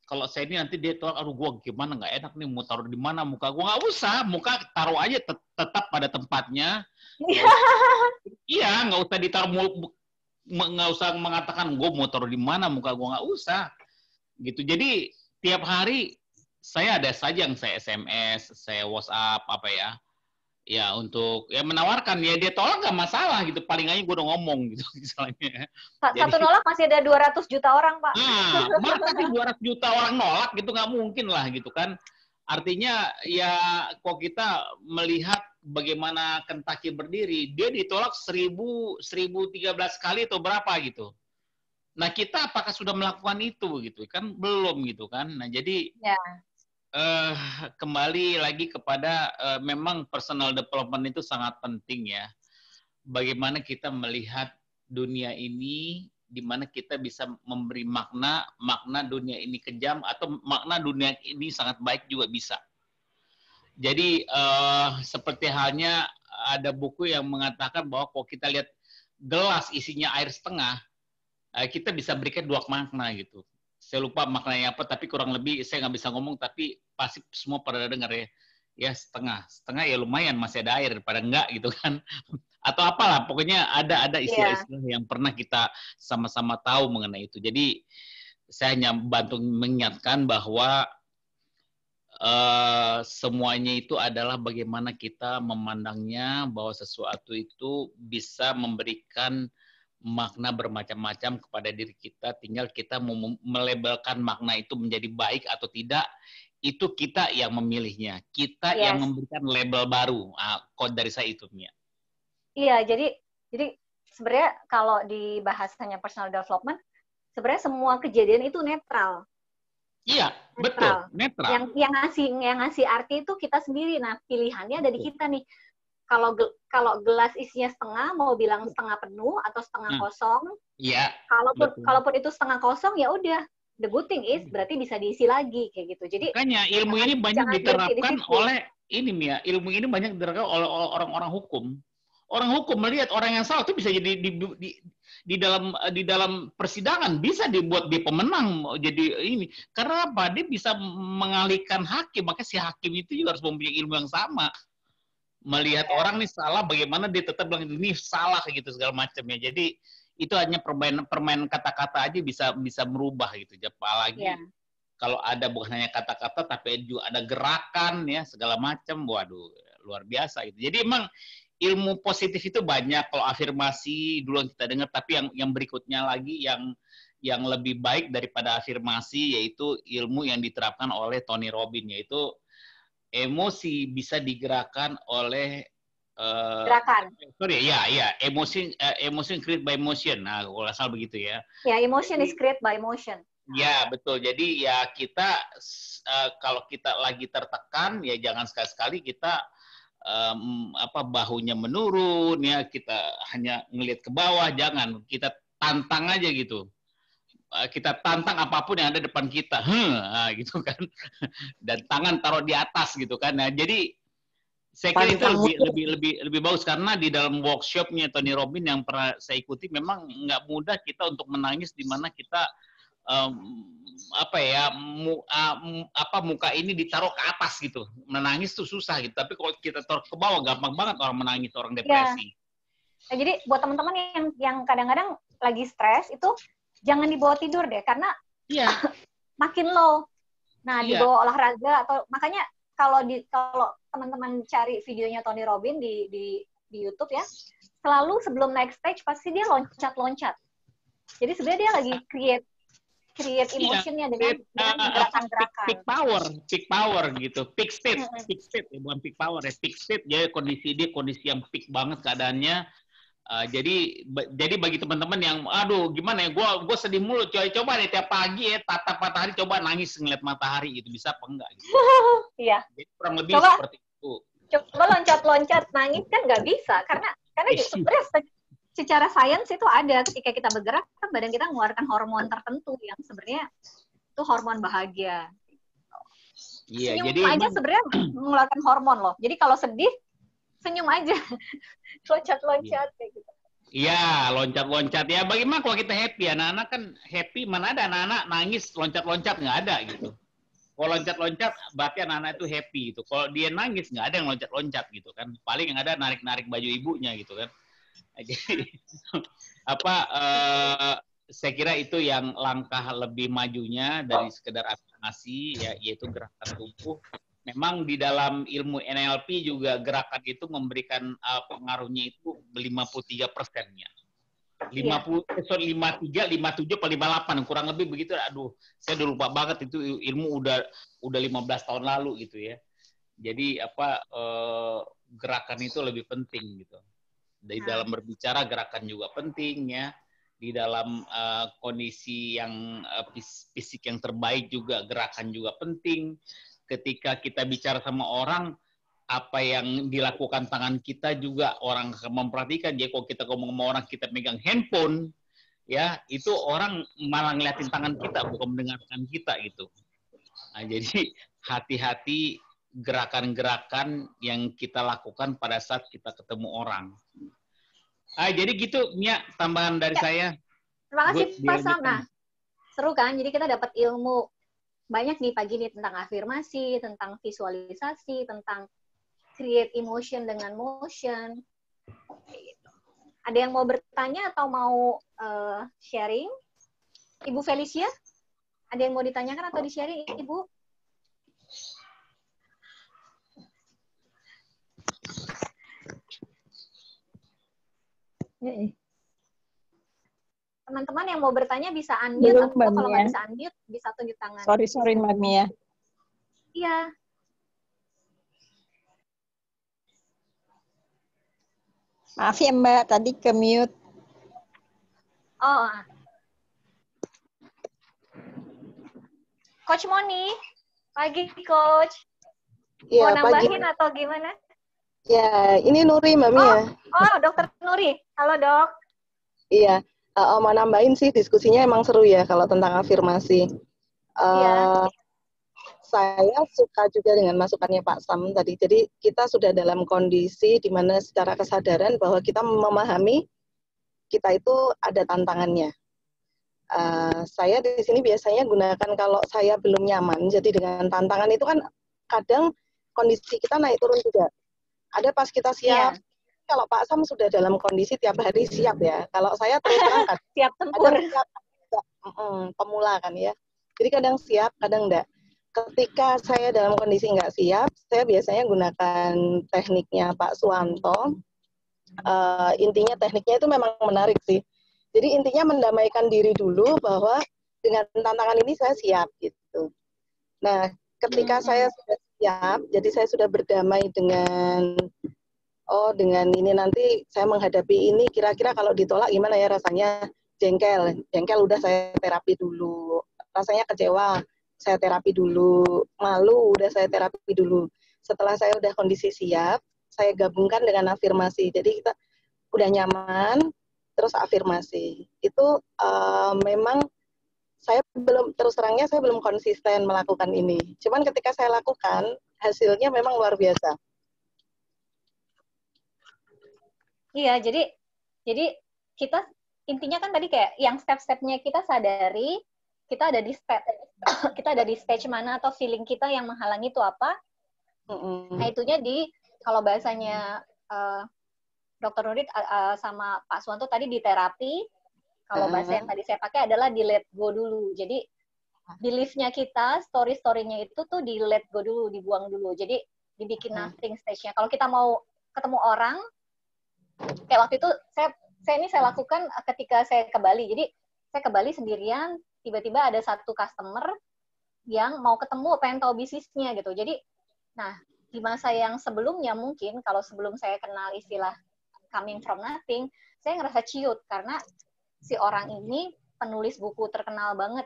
kalau saya ini nanti dia tolak, aduh gua gimana nggak enak nih, mau taruh di mana muka gua nggak usah, muka taruh aja tet tetap pada tempatnya. iya, <laughs> nggak usah ditaruh nggak usah mengatakan gue mau taruh di mana muka gue nggak usah gitu. Jadi tiap hari saya ada saja yang saya SMS, saya WhatsApp apa ya, ya untuk ya menawarkan ya dia tolak nggak masalah gitu. Paling aja gue udah ngomong gitu <laughs> misalnya. Satu Jadi, nolak masih ada 200 juta orang pak. Nah, masa sih 200 juta orang nolak gitu nggak mungkin lah gitu kan. Artinya ya kok kita melihat bagaimana Kentucky berdiri, dia ditolak 1000 1013 kali atau berapa gitu. Nah kita apakah sudah melakukan itu gitu kan belum gitu kan. Nah jadi ya. uh, kembali lagi kepada uh, memang personal development itu sangat penting ya. Bagaimana kita melihat dunia ini di mana kita bisa memberi makna makna dunia ini kejam atau makna dunia ini sangat baik juga bisa. Jadi uh, seperti halnya ada buku yang mengatakan bahwa kalau kita lihat gelas isinya air setengah, kita bisa berikan dua makna gitu. Saya lupa maknanya apa, tapi kurang lebih saya nggak bisa ngomong, tapi pasti semua pada dengar ya. Ya setengah, setengah ya lumayan masih ada air pada enggak gitu kan. <laughs> Atau apalah, pokoknya ada ada iya. istilah-istilah yang pernah kita sama-sama tahu mengenai itu. Jadi saya hanya bantu mengingatkan bahwa uh, semuanya itu adalah bagaimana kita memandangnya bahwa sesuatu itu bisa memberikan makna bermacam-macam kepada diri kita tinggal kita melabelkan makna itu menjadi baik atau tidak itu kita yang memilihnya kita yes. yang memberikan label baru ah, kode dari saya itu Mia iya jadi jadi sebenarnya kalau di bahasanya personal development sebenarnya semua kejadian itu netral. Iya, netral. betul, netral. Yang yang ngasih yang ngasih arti itu kita sendiri. Nah, pilihannya ada di kita nih. Kalau kalau gelas isinya setengah, mau bilang setengah penuh atau setengah hmm. kosong. Iya. Kalaupun betul. kalaupun itu setengah kosong ya udah. The good thing is berarti bisa diisi lagi kayak gitu. Jadi makanya ilmu ini banyak diterapkan oleh ini Mia. Ilmu ini banyak diterapkan oleh orang-orang hukum orang hukum melihat orang yang salah itu bisa jadi di, di, di dalam di dalam persidangan bisa dibuat di pemenang jadi ini karena apa dia bisa mengalihkan hakim maka si hakim itu juga harus mempunyai ilmu yang sama melihat ya. orang nih salah bagaimana dia tetap bilang ini salah gitu segala macam ya jadi itu hanya permainan permainan kata-kata aja bisa bisa merubah gitu apalagi ya. kalau ada bukan hanya kata-kata tapi juga ada gerakan ya segala macam waduh luar biasa gitu jadi emang ilmu positif itu banyak kalau afirmasi dulu yang kita dengar tapi yang yang berikutnya lagi yang yang lebih baik daripada afirmasi yaitu ilmu yang diterapkan oleh Tony Robbins yaitu emosi bisa digerakkan oleh uh, gerakan. Sorry, ya, ya, emosi, uh, emosi create by motion. Nah, kalau asal begitu ya. Ya, emotion is create by motion. Ya, betul. Jadi ya kita uh, kalau kita lagi tertekan ya jangan sekali-sekali kita um, apa bahunya menurun ya kita hanya ngelihat ke bawah jangan kita tantang aja gitu kita tantang apa pun yang ada depan kita. <laughs> Nah, gitu kan. <laughs> Dan tangan taruh di atas gitu kan. Nah jadi saya kira itu lebih, lebih lebih lebih bagus. Karena di dalam workshopnya Tony Robbins yang pernah saya ikuti memang nggak mudah kita untuk menangis di mana kita um, apa ya mu, uh, apa muka ini ditaruh ke atas gitu. Menangis tuh susah gitu. Tapi kalau kita taruh ke bawah gampang banget orang menangis orang iya. depresi. Ya. nah, jadi buat teman-teman yang yang kadang-kadang lagi stres itu jangan dibawa tidur deh karena ya. <laughs> makin low nah ya. dibawa olahraga atau makanya kalau di kalau teman-teman cari videonya Tony Robbins di di di YouTube ya selalu sebelum next stage pasti dia loncat-loncat jadi sebenarnya dia lagi create create iya, emotionnya iya, dengan, dengan uh, gerakan-gerakan. Peak, power, peak power gitu, peak state, peak state ya bukan peak power ya, peak state jadi kondisi dia kondisi yang peak banget keadaannya. Uh, jadi jadi bagi teman-teman yang aduh gimana ya gue gue sedih mulu coba coba deh tiap pagi ya tatap matahari coba nangis ngeliat matahari gitu bisa apa enggak gitu. <laughs> Iya. Jadi kurang lebih coba, seperti itu. Coba loncat-loncat nangis kan nggak bisa karena karena gitu secara sains itu ada ketika kita bergerak kan badan kita mengeluarkan hormon tertentu yang sebenarnya itu hormon bahagia. Iya, senyum jadi aja sebenarnya mengeluarkan hormon loh. Jadi kalau sedih senyum aja, <laughs> loncat-loncat iya. kayak gitu. Iya, loncat-loncat ya. Bagaimana kalau kita happy? Anak-anak kan happy, mana ada anak-anak nangis loncat-loncat nggak ada gitu. Kalau loncat-loncat berarti anak-anak itu happy gitu. Kalau dia nangis nggak ada yang loncat-loncat gitu kan. Paling yang ada narik-narik baju ibunya gitu kan. <laughs> Jadi apa uh, saya kira itu yang langkah lebih majunya dari sekedar afirmasi ya yaitu gerakan tubuh. Memang di dalam ilmu NLP juga gerakan itu memberikan uh, pengaruhnya itu 53 persennya. 50 eh, sorry 53 57 atau 58 kurang lebih begitu. Aduh saya udah lupa banget itu ilmu udah udah 15 tahun lalu gitu ya. Jadi apa eh, gerakan itu lebih penting gitu. Di nah. dalam berbicara gerakan juga penting ya. Di dalam uh, kondisi yang uh, fisik yang terbaik juga gerakan juga penting ketika kita bicara sama orang apa yang dilakukan tangan kita juga orang memperhatikan jadi kalau kita ngomong sama orang kita megang handphone ya itu orang malah ngeliatin tangan kita bukan mendengarkan kita gitu nah jadi hati-hati gerakan-gerakan yang kita lakukan pada saat kita ketemu orang. Ah, jadi gitu, Mia, tambahan dari ya. saya. Terima kasih Pak Sam. dilanjutkan. Nah, seru kan? Jadi kita dapat ilmu banyak nih pagi ini tentang afirmasi, tentang visualisasi, tentang create emotion dengan motion. Ada yang mau bertanya atau mau eh, sharing? Ibu Felicia? Ada yang mau ditanyakan atau di-sharing, Ibu? Teman-teman yang mau bertanya bisa unmute Belum, atau Mbak kalau nggak bisa unmute bisa tunjuk tangan. Sorry, sorry Mbak Mia. Iya. Maaf ya Mbak, tadi ke mute. Oh. Coach Moni, pagi Coach. Mau Ya, pagi. nambahin atau gimana? Ya, ini Nuri, Mbak Mia. Oh, Dokter Nuri. Halo dok. Iya, uh, mau nambahin sih diskusinya emang seru ya kalau tentang afirmasi. Uh, Iya. Saya suka juga dengan masukannya Pak Sam tadi. Jadi kita sudah dalam kondisi di mana secara kesadaran bahwa kita memahami kita itu ada tantangannya. Uh, saya di sini biasanya gunakan kalau saya belum nyaman. Jadi dengan tantangan itu kan kadang kondisi kita naik turun juga. Ada pas kita siap, kalau Pak Sam sudah dalam kondisi tiap hari siap ya. Kalau saya terus <laughs> terang kadang Siap tempur. kadang siap, pemula kan ya. Jadi kadang siap, kadang enggak. Ketika saya dalam kondisi enggak siap, saya biasanya gunakan tekniknya Pak Suwanto. Eh, intinya tekniknya itu memang menarik sih. Jadi intinya mendamaikan diri dulu bahwa dengan tantangan ini saya siap gitu. Nah, ketika Hmm. saya sudah siap, jadi saya sudah berdamai dengan oh dengan ini nanti saya menghadapi ini kira-kira kalau ditolak gimana ya rasanya? Jengkel jengkel udah saya terapi dulu. Rasanya kecewa saya terapi dulu. Malu udah saya terapi dulu. Setelah saya udah kondisi siap saya gabungkan dengan afirmasi. Jadi kita udah nyaman terus afirmasi. Itu eh, memang saya belum terus terangnya saya belum konsisten melakukan ini. Cuman ketika saya lakukan hasilnya memang luar biasa Iya, jadi jadi kita intinya kan tadi kayak yang step-stepnya kita sadari kita ada di step <coughs> kita ada di stage mana atau feeling kita yang menghalangi itu apa. Nah, itunya di kalau bahasanya eh, Dokter Nurit eh, sama Pak Suwanto tadi di terapi. Kalau Ah. bahasa yang tadi saya pakai adalah di let go dulu. Jadi belief-nya kita, story-story-nya itu tuh di let go dulu, dibuang dulu. Jadi dibikin nothing stage-nya. Kalau kita mau ketemu orang, kayak waktu itu saya saya ini saya lakukan ketika saya ke Bali. Jadi saya ke Bali sendirian, tiba-tiba ada satu customer yang mau ketemu, pengen tahu bisnisnya gitu. Jadi, nah di masa yang sebelumnya mungkin kalau sebelum saya kenal istilah coming from nothing, saya ngerasa ciut karena si orang ini penulis buku terkenal banget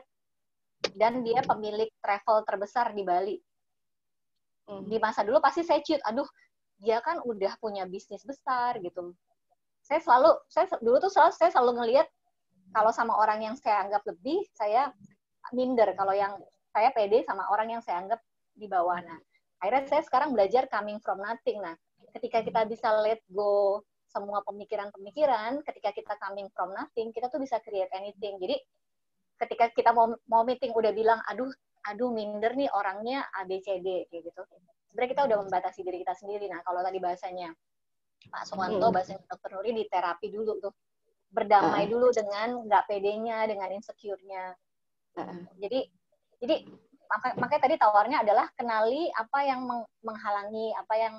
dan dia pemilik travel terbesar di Bali. Di masa dulu pasti saya ciut, aduh dia kan udah punya bisnis besar gitu. Saya selalu, saya dulu tuh selalu saya selalu ngelihat kalau sama orang yang saya anggap lebih, saya minder. Kalau yang saya pede sama orang yang saya anggap di bawah. Nah, akhirnya saya sekarang belajar coming from nothing. Nah, ketika kita bisa let go semua pemikiran-pemikiran, ketika kita coming from nothing, kita tuh bisa create anything. Jadi ketika kita mau mau meeting udah bilang, aduh, aduh minder nih orangnya A B C D kayak gitu. Sebenarnya kita udah membatasi diri kita sendiri. Nah, kalau tadi bahasanya Pak Suwanto, Hmm. bahasanya Dr. Nuri di terapi dulu tuh. Berdamai Ah. dulu dengan nggak pedenya, dengan insecure-nya. Ah. Jadi jadi maka, makanya tadi tawarnya adalah kenali apa yang meng- menghalangi, apa yang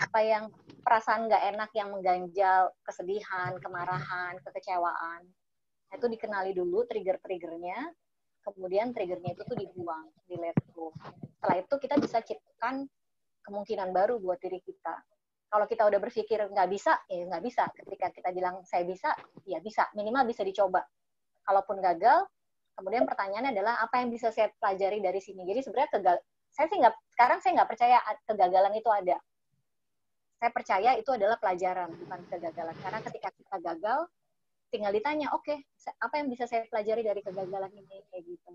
apa yang perasaan nggak enak yang mengganjal, kesedihan, kemarahan, kekecewaan. Nah, itu dikenali dulu trigger-triggernya, kemudian triggernya itu tuh dibuang, di let go. Setelah itu kita bisa ciptakan kemungkinan baru buat diri kita. Kalau kita udah berpikir nggak bisa, ya nggak bisa. Ketika kita bilang saya bisa, ya bisa. Minimal bisa dicoba. Kalaupun gagal, kemudian pertanyaannya adalah apa yang bisa saya pelajari dari sini. Jadi sebenarnya kegal, saya sih nggak sekarang saya nggak percaya kegagalan itu ada. Saya percaya itu adalah pelajaran, bukan kegagalan. Karena ketika kita gagal, tinggal ditanya, oke, apa yang bisa saya pelajari dari kegagalan ini kayak gitu.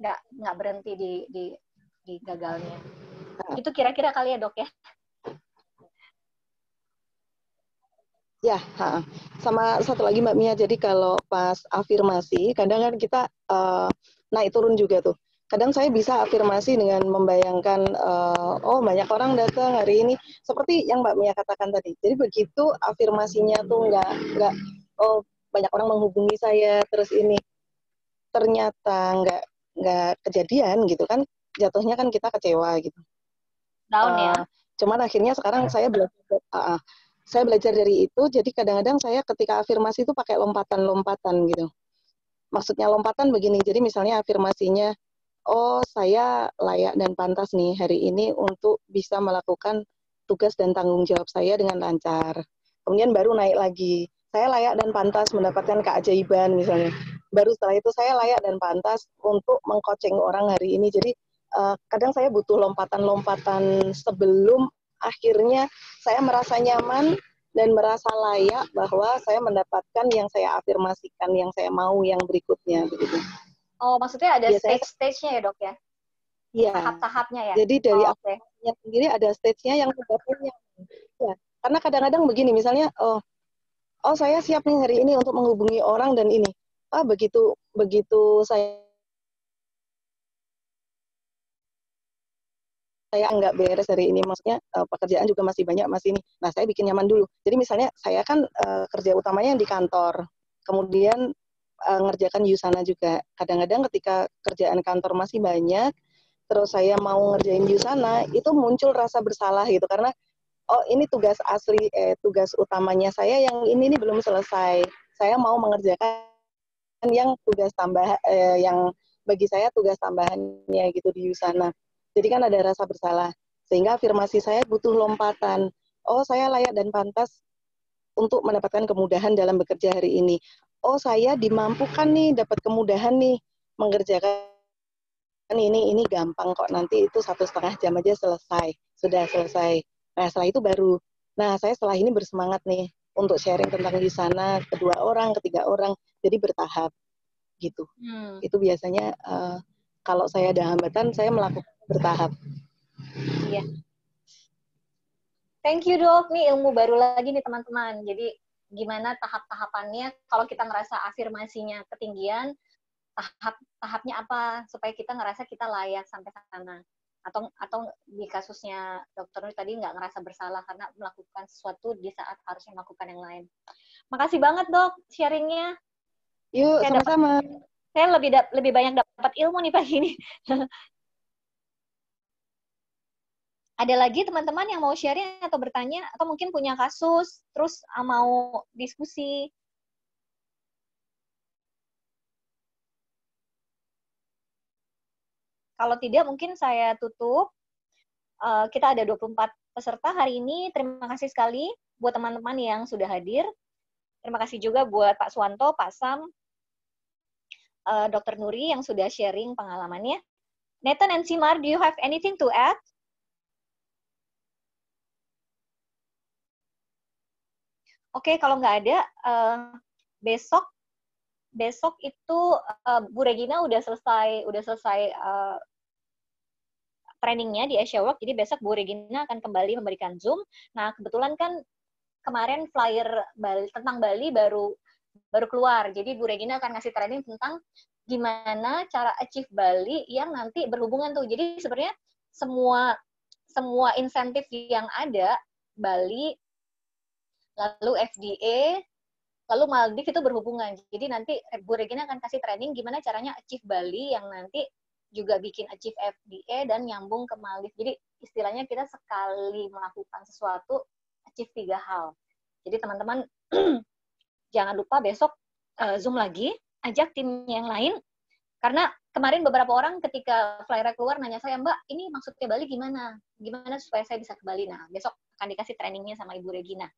Nggak nggak berhenti di di di gagalnya. Itu kira-kira kali ya dok ya? Ya, ha. sama satu lagi Mbak Mia. Jadi kalau pas afirmasi, kadang kan kita uh, naik turun juga tuh. Kadang saya bisa afirmasi dengan membayangkan, uh, oh banyak orang datang hari ini, seperti yang Mbak Mia katakan tadi. Jadi begitu afirmasinya tuh nggak nggak, oh banyak orang menghubungi saya, terus ini ternyata nggak nggak kejadian gitu kan, jatuhnya kan kita kecewa gitu. Down uh, ya. Cuman akhirnya sekarang saya belajar, uh, saya belajar dari itu jadi kadang-kadang saya ketika afirmasi itu pakai lompatan-lompatan gitu. Maksudnya lompatan begini jadi misalnya afirmasinya oh saya layak dan pantas nih hari ini untuk bisa melakukan tugas dan tanggung jawab saya dengan lancar. Kemudian baru naik lagi saya layak dan pantas mendapatkan keajaiban misalnya. Baru setelah itu saya layak dan pantas untuk mengkoceng orang hari ini. Jadi uh, kadang saya butuh lompatan-lompatan sebelum akhirnya saya merasa nyaman dan merasa layak bahwa saya mendapatkan yang saya afirmasikan, yang saya mau, yang berikutnya begitu. Oh, maksudnya ada stage-stage-nya ya dok ya? Iya. Tahap-tahapnya ya? Jadi dari oh, okay. sendiri ada stage-nya yang sebetulnya. Ya. Karena kadang-kadang begini, misalnya, oh, oh saya siap nih hari ini untuk menghubungi orang dan ini. Ah, begitu begitu saya saya nggak beres hari ini maksudnya uh, pekerjaan juga masih banyak masih ini. Nah saya bikin nyaman dulu. Jadi misalnya saya kan uh, kerja utamanya di kantor. Kemudian uh, ngerjakan Yusana juga. Kadang-kadang ketika kerjaan kantor masih banyak terus saya mau ngerjain Yusana itu muncul rasa bersalah gitu. Karena oh ini tugas asli eh tugas utamanya saya yang ini ini belum selesai. Saya mau mengerjakan yang tugas tambah eh, yang bagi saya tugas tambahannya gitu di Yusana jadi kan ada rasa bersalah. Sehingga afirmasi saya butuh lompatan. Oh, saya layak dan pantas untuk mendapatkan kemudahan dalam bekerja hari ini. Oh, saya dimampukan nih dapat kemudahan nih mengerjakan ini ini gampang kok nanti itu satu setengah jam aja selesai sudah selesai. Nah setelah itu baru, nah saya setelah ini bersemangat nih untuk sharing tentang di sana kedua orang, ketiga orang, jadi bertahap gitu. Hmm. Itu biasanya uh, kalau saya ada hambatan, saya melakukan bertahap. Iya. Thank you dok, nih ilmu baru lagi nih teman-teman. Jadi gimana tahap-tahapannya kalau kita ngerasa afirmasinya ketinggian, tahap tahapnya apa supaya kita ngerasa kita layak sampai sana atau atau di kasusnya dokter Nur tadi nggak ngerasa bersalah karena melakukan sesuatu di saat harusnya melakukan yang lain. Makasih banget dok sharingnya. Yuk sama-sama. Saya lebih lebih banyak dapat ilmu nih pagi ini. <laughs> ada lagi teman-teman yang mau sharing atau bertanya atau mungkin punya kasus terus ah, mau diskusi. Kalau tidak mungkin saya tutup. Uh, kita ada 24 peserta hari ini. Terima kasih sekali buat teman-teman yang sudah hadir. Terima kasih juga buat Pak Suwanto Pak Sam uh, Dr. Nuri yang sudah sharing pengalamannya. Nathan and Simar do you have anything to add Oke, okay, kalau nggak ada, uh, besok besok itu uh, Bu Regina udah selesai udah selesai uh, trainingnya di Asia Work, jadi besok Bu Regina akan kembali memberikan Zoom. Nah, kebetulan kan kemarin flyer Bali, tentang Bali baru baru keluar, jadi Bu Regina akan ngasih training tentang gimana cara achieve Bali yang nanti berhubungan tuh. Jadi sebenarnya semua semua insentif yang ada Bali lalu FDA, lalu Maldives itu berhubungan. Jadi nanti Bu Regina akan kasih training gimana caranya achieve Bali yang nanti juga bikin achieve FDA dan nyambung ke Maldives. Jadi istilahnya kita sekali melakukan sesuatu achieve tiga hal. Jadi teman-teman <clears throat> jangan lupa besok uh, Zoom lagi, ajak tim yang lain karena kemarin beberapa orang ketika flyer keluar nanya saya, Mbak, ini maksudnya Bali gimana? Gimana supaya saya bisa ke Bali? Nah, besok akan dikasih trainingnya sama Ibu Regina.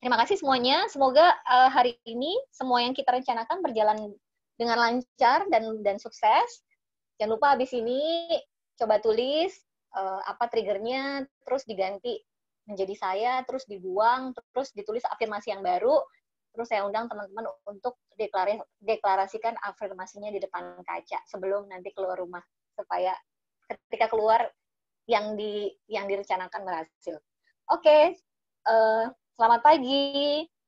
Terima kasih semuanya. Semoga uh, hari ini semua yang kita rencanakan berjalan dengan lancar dan dan sukses. Jangan lupa habis ini coba tulis uh, apa triggernya, terus diganti menjadi saya, terus dibuang, terus ditulis afirmasi yang baru, terus saya undang teman-teman untuk deklarasikan afirmasinya di depan kaca sebelum nanti keluar rumah supaya ketika keluar yang di yang direncanakan berhasil. Oke, uh, selamat pagi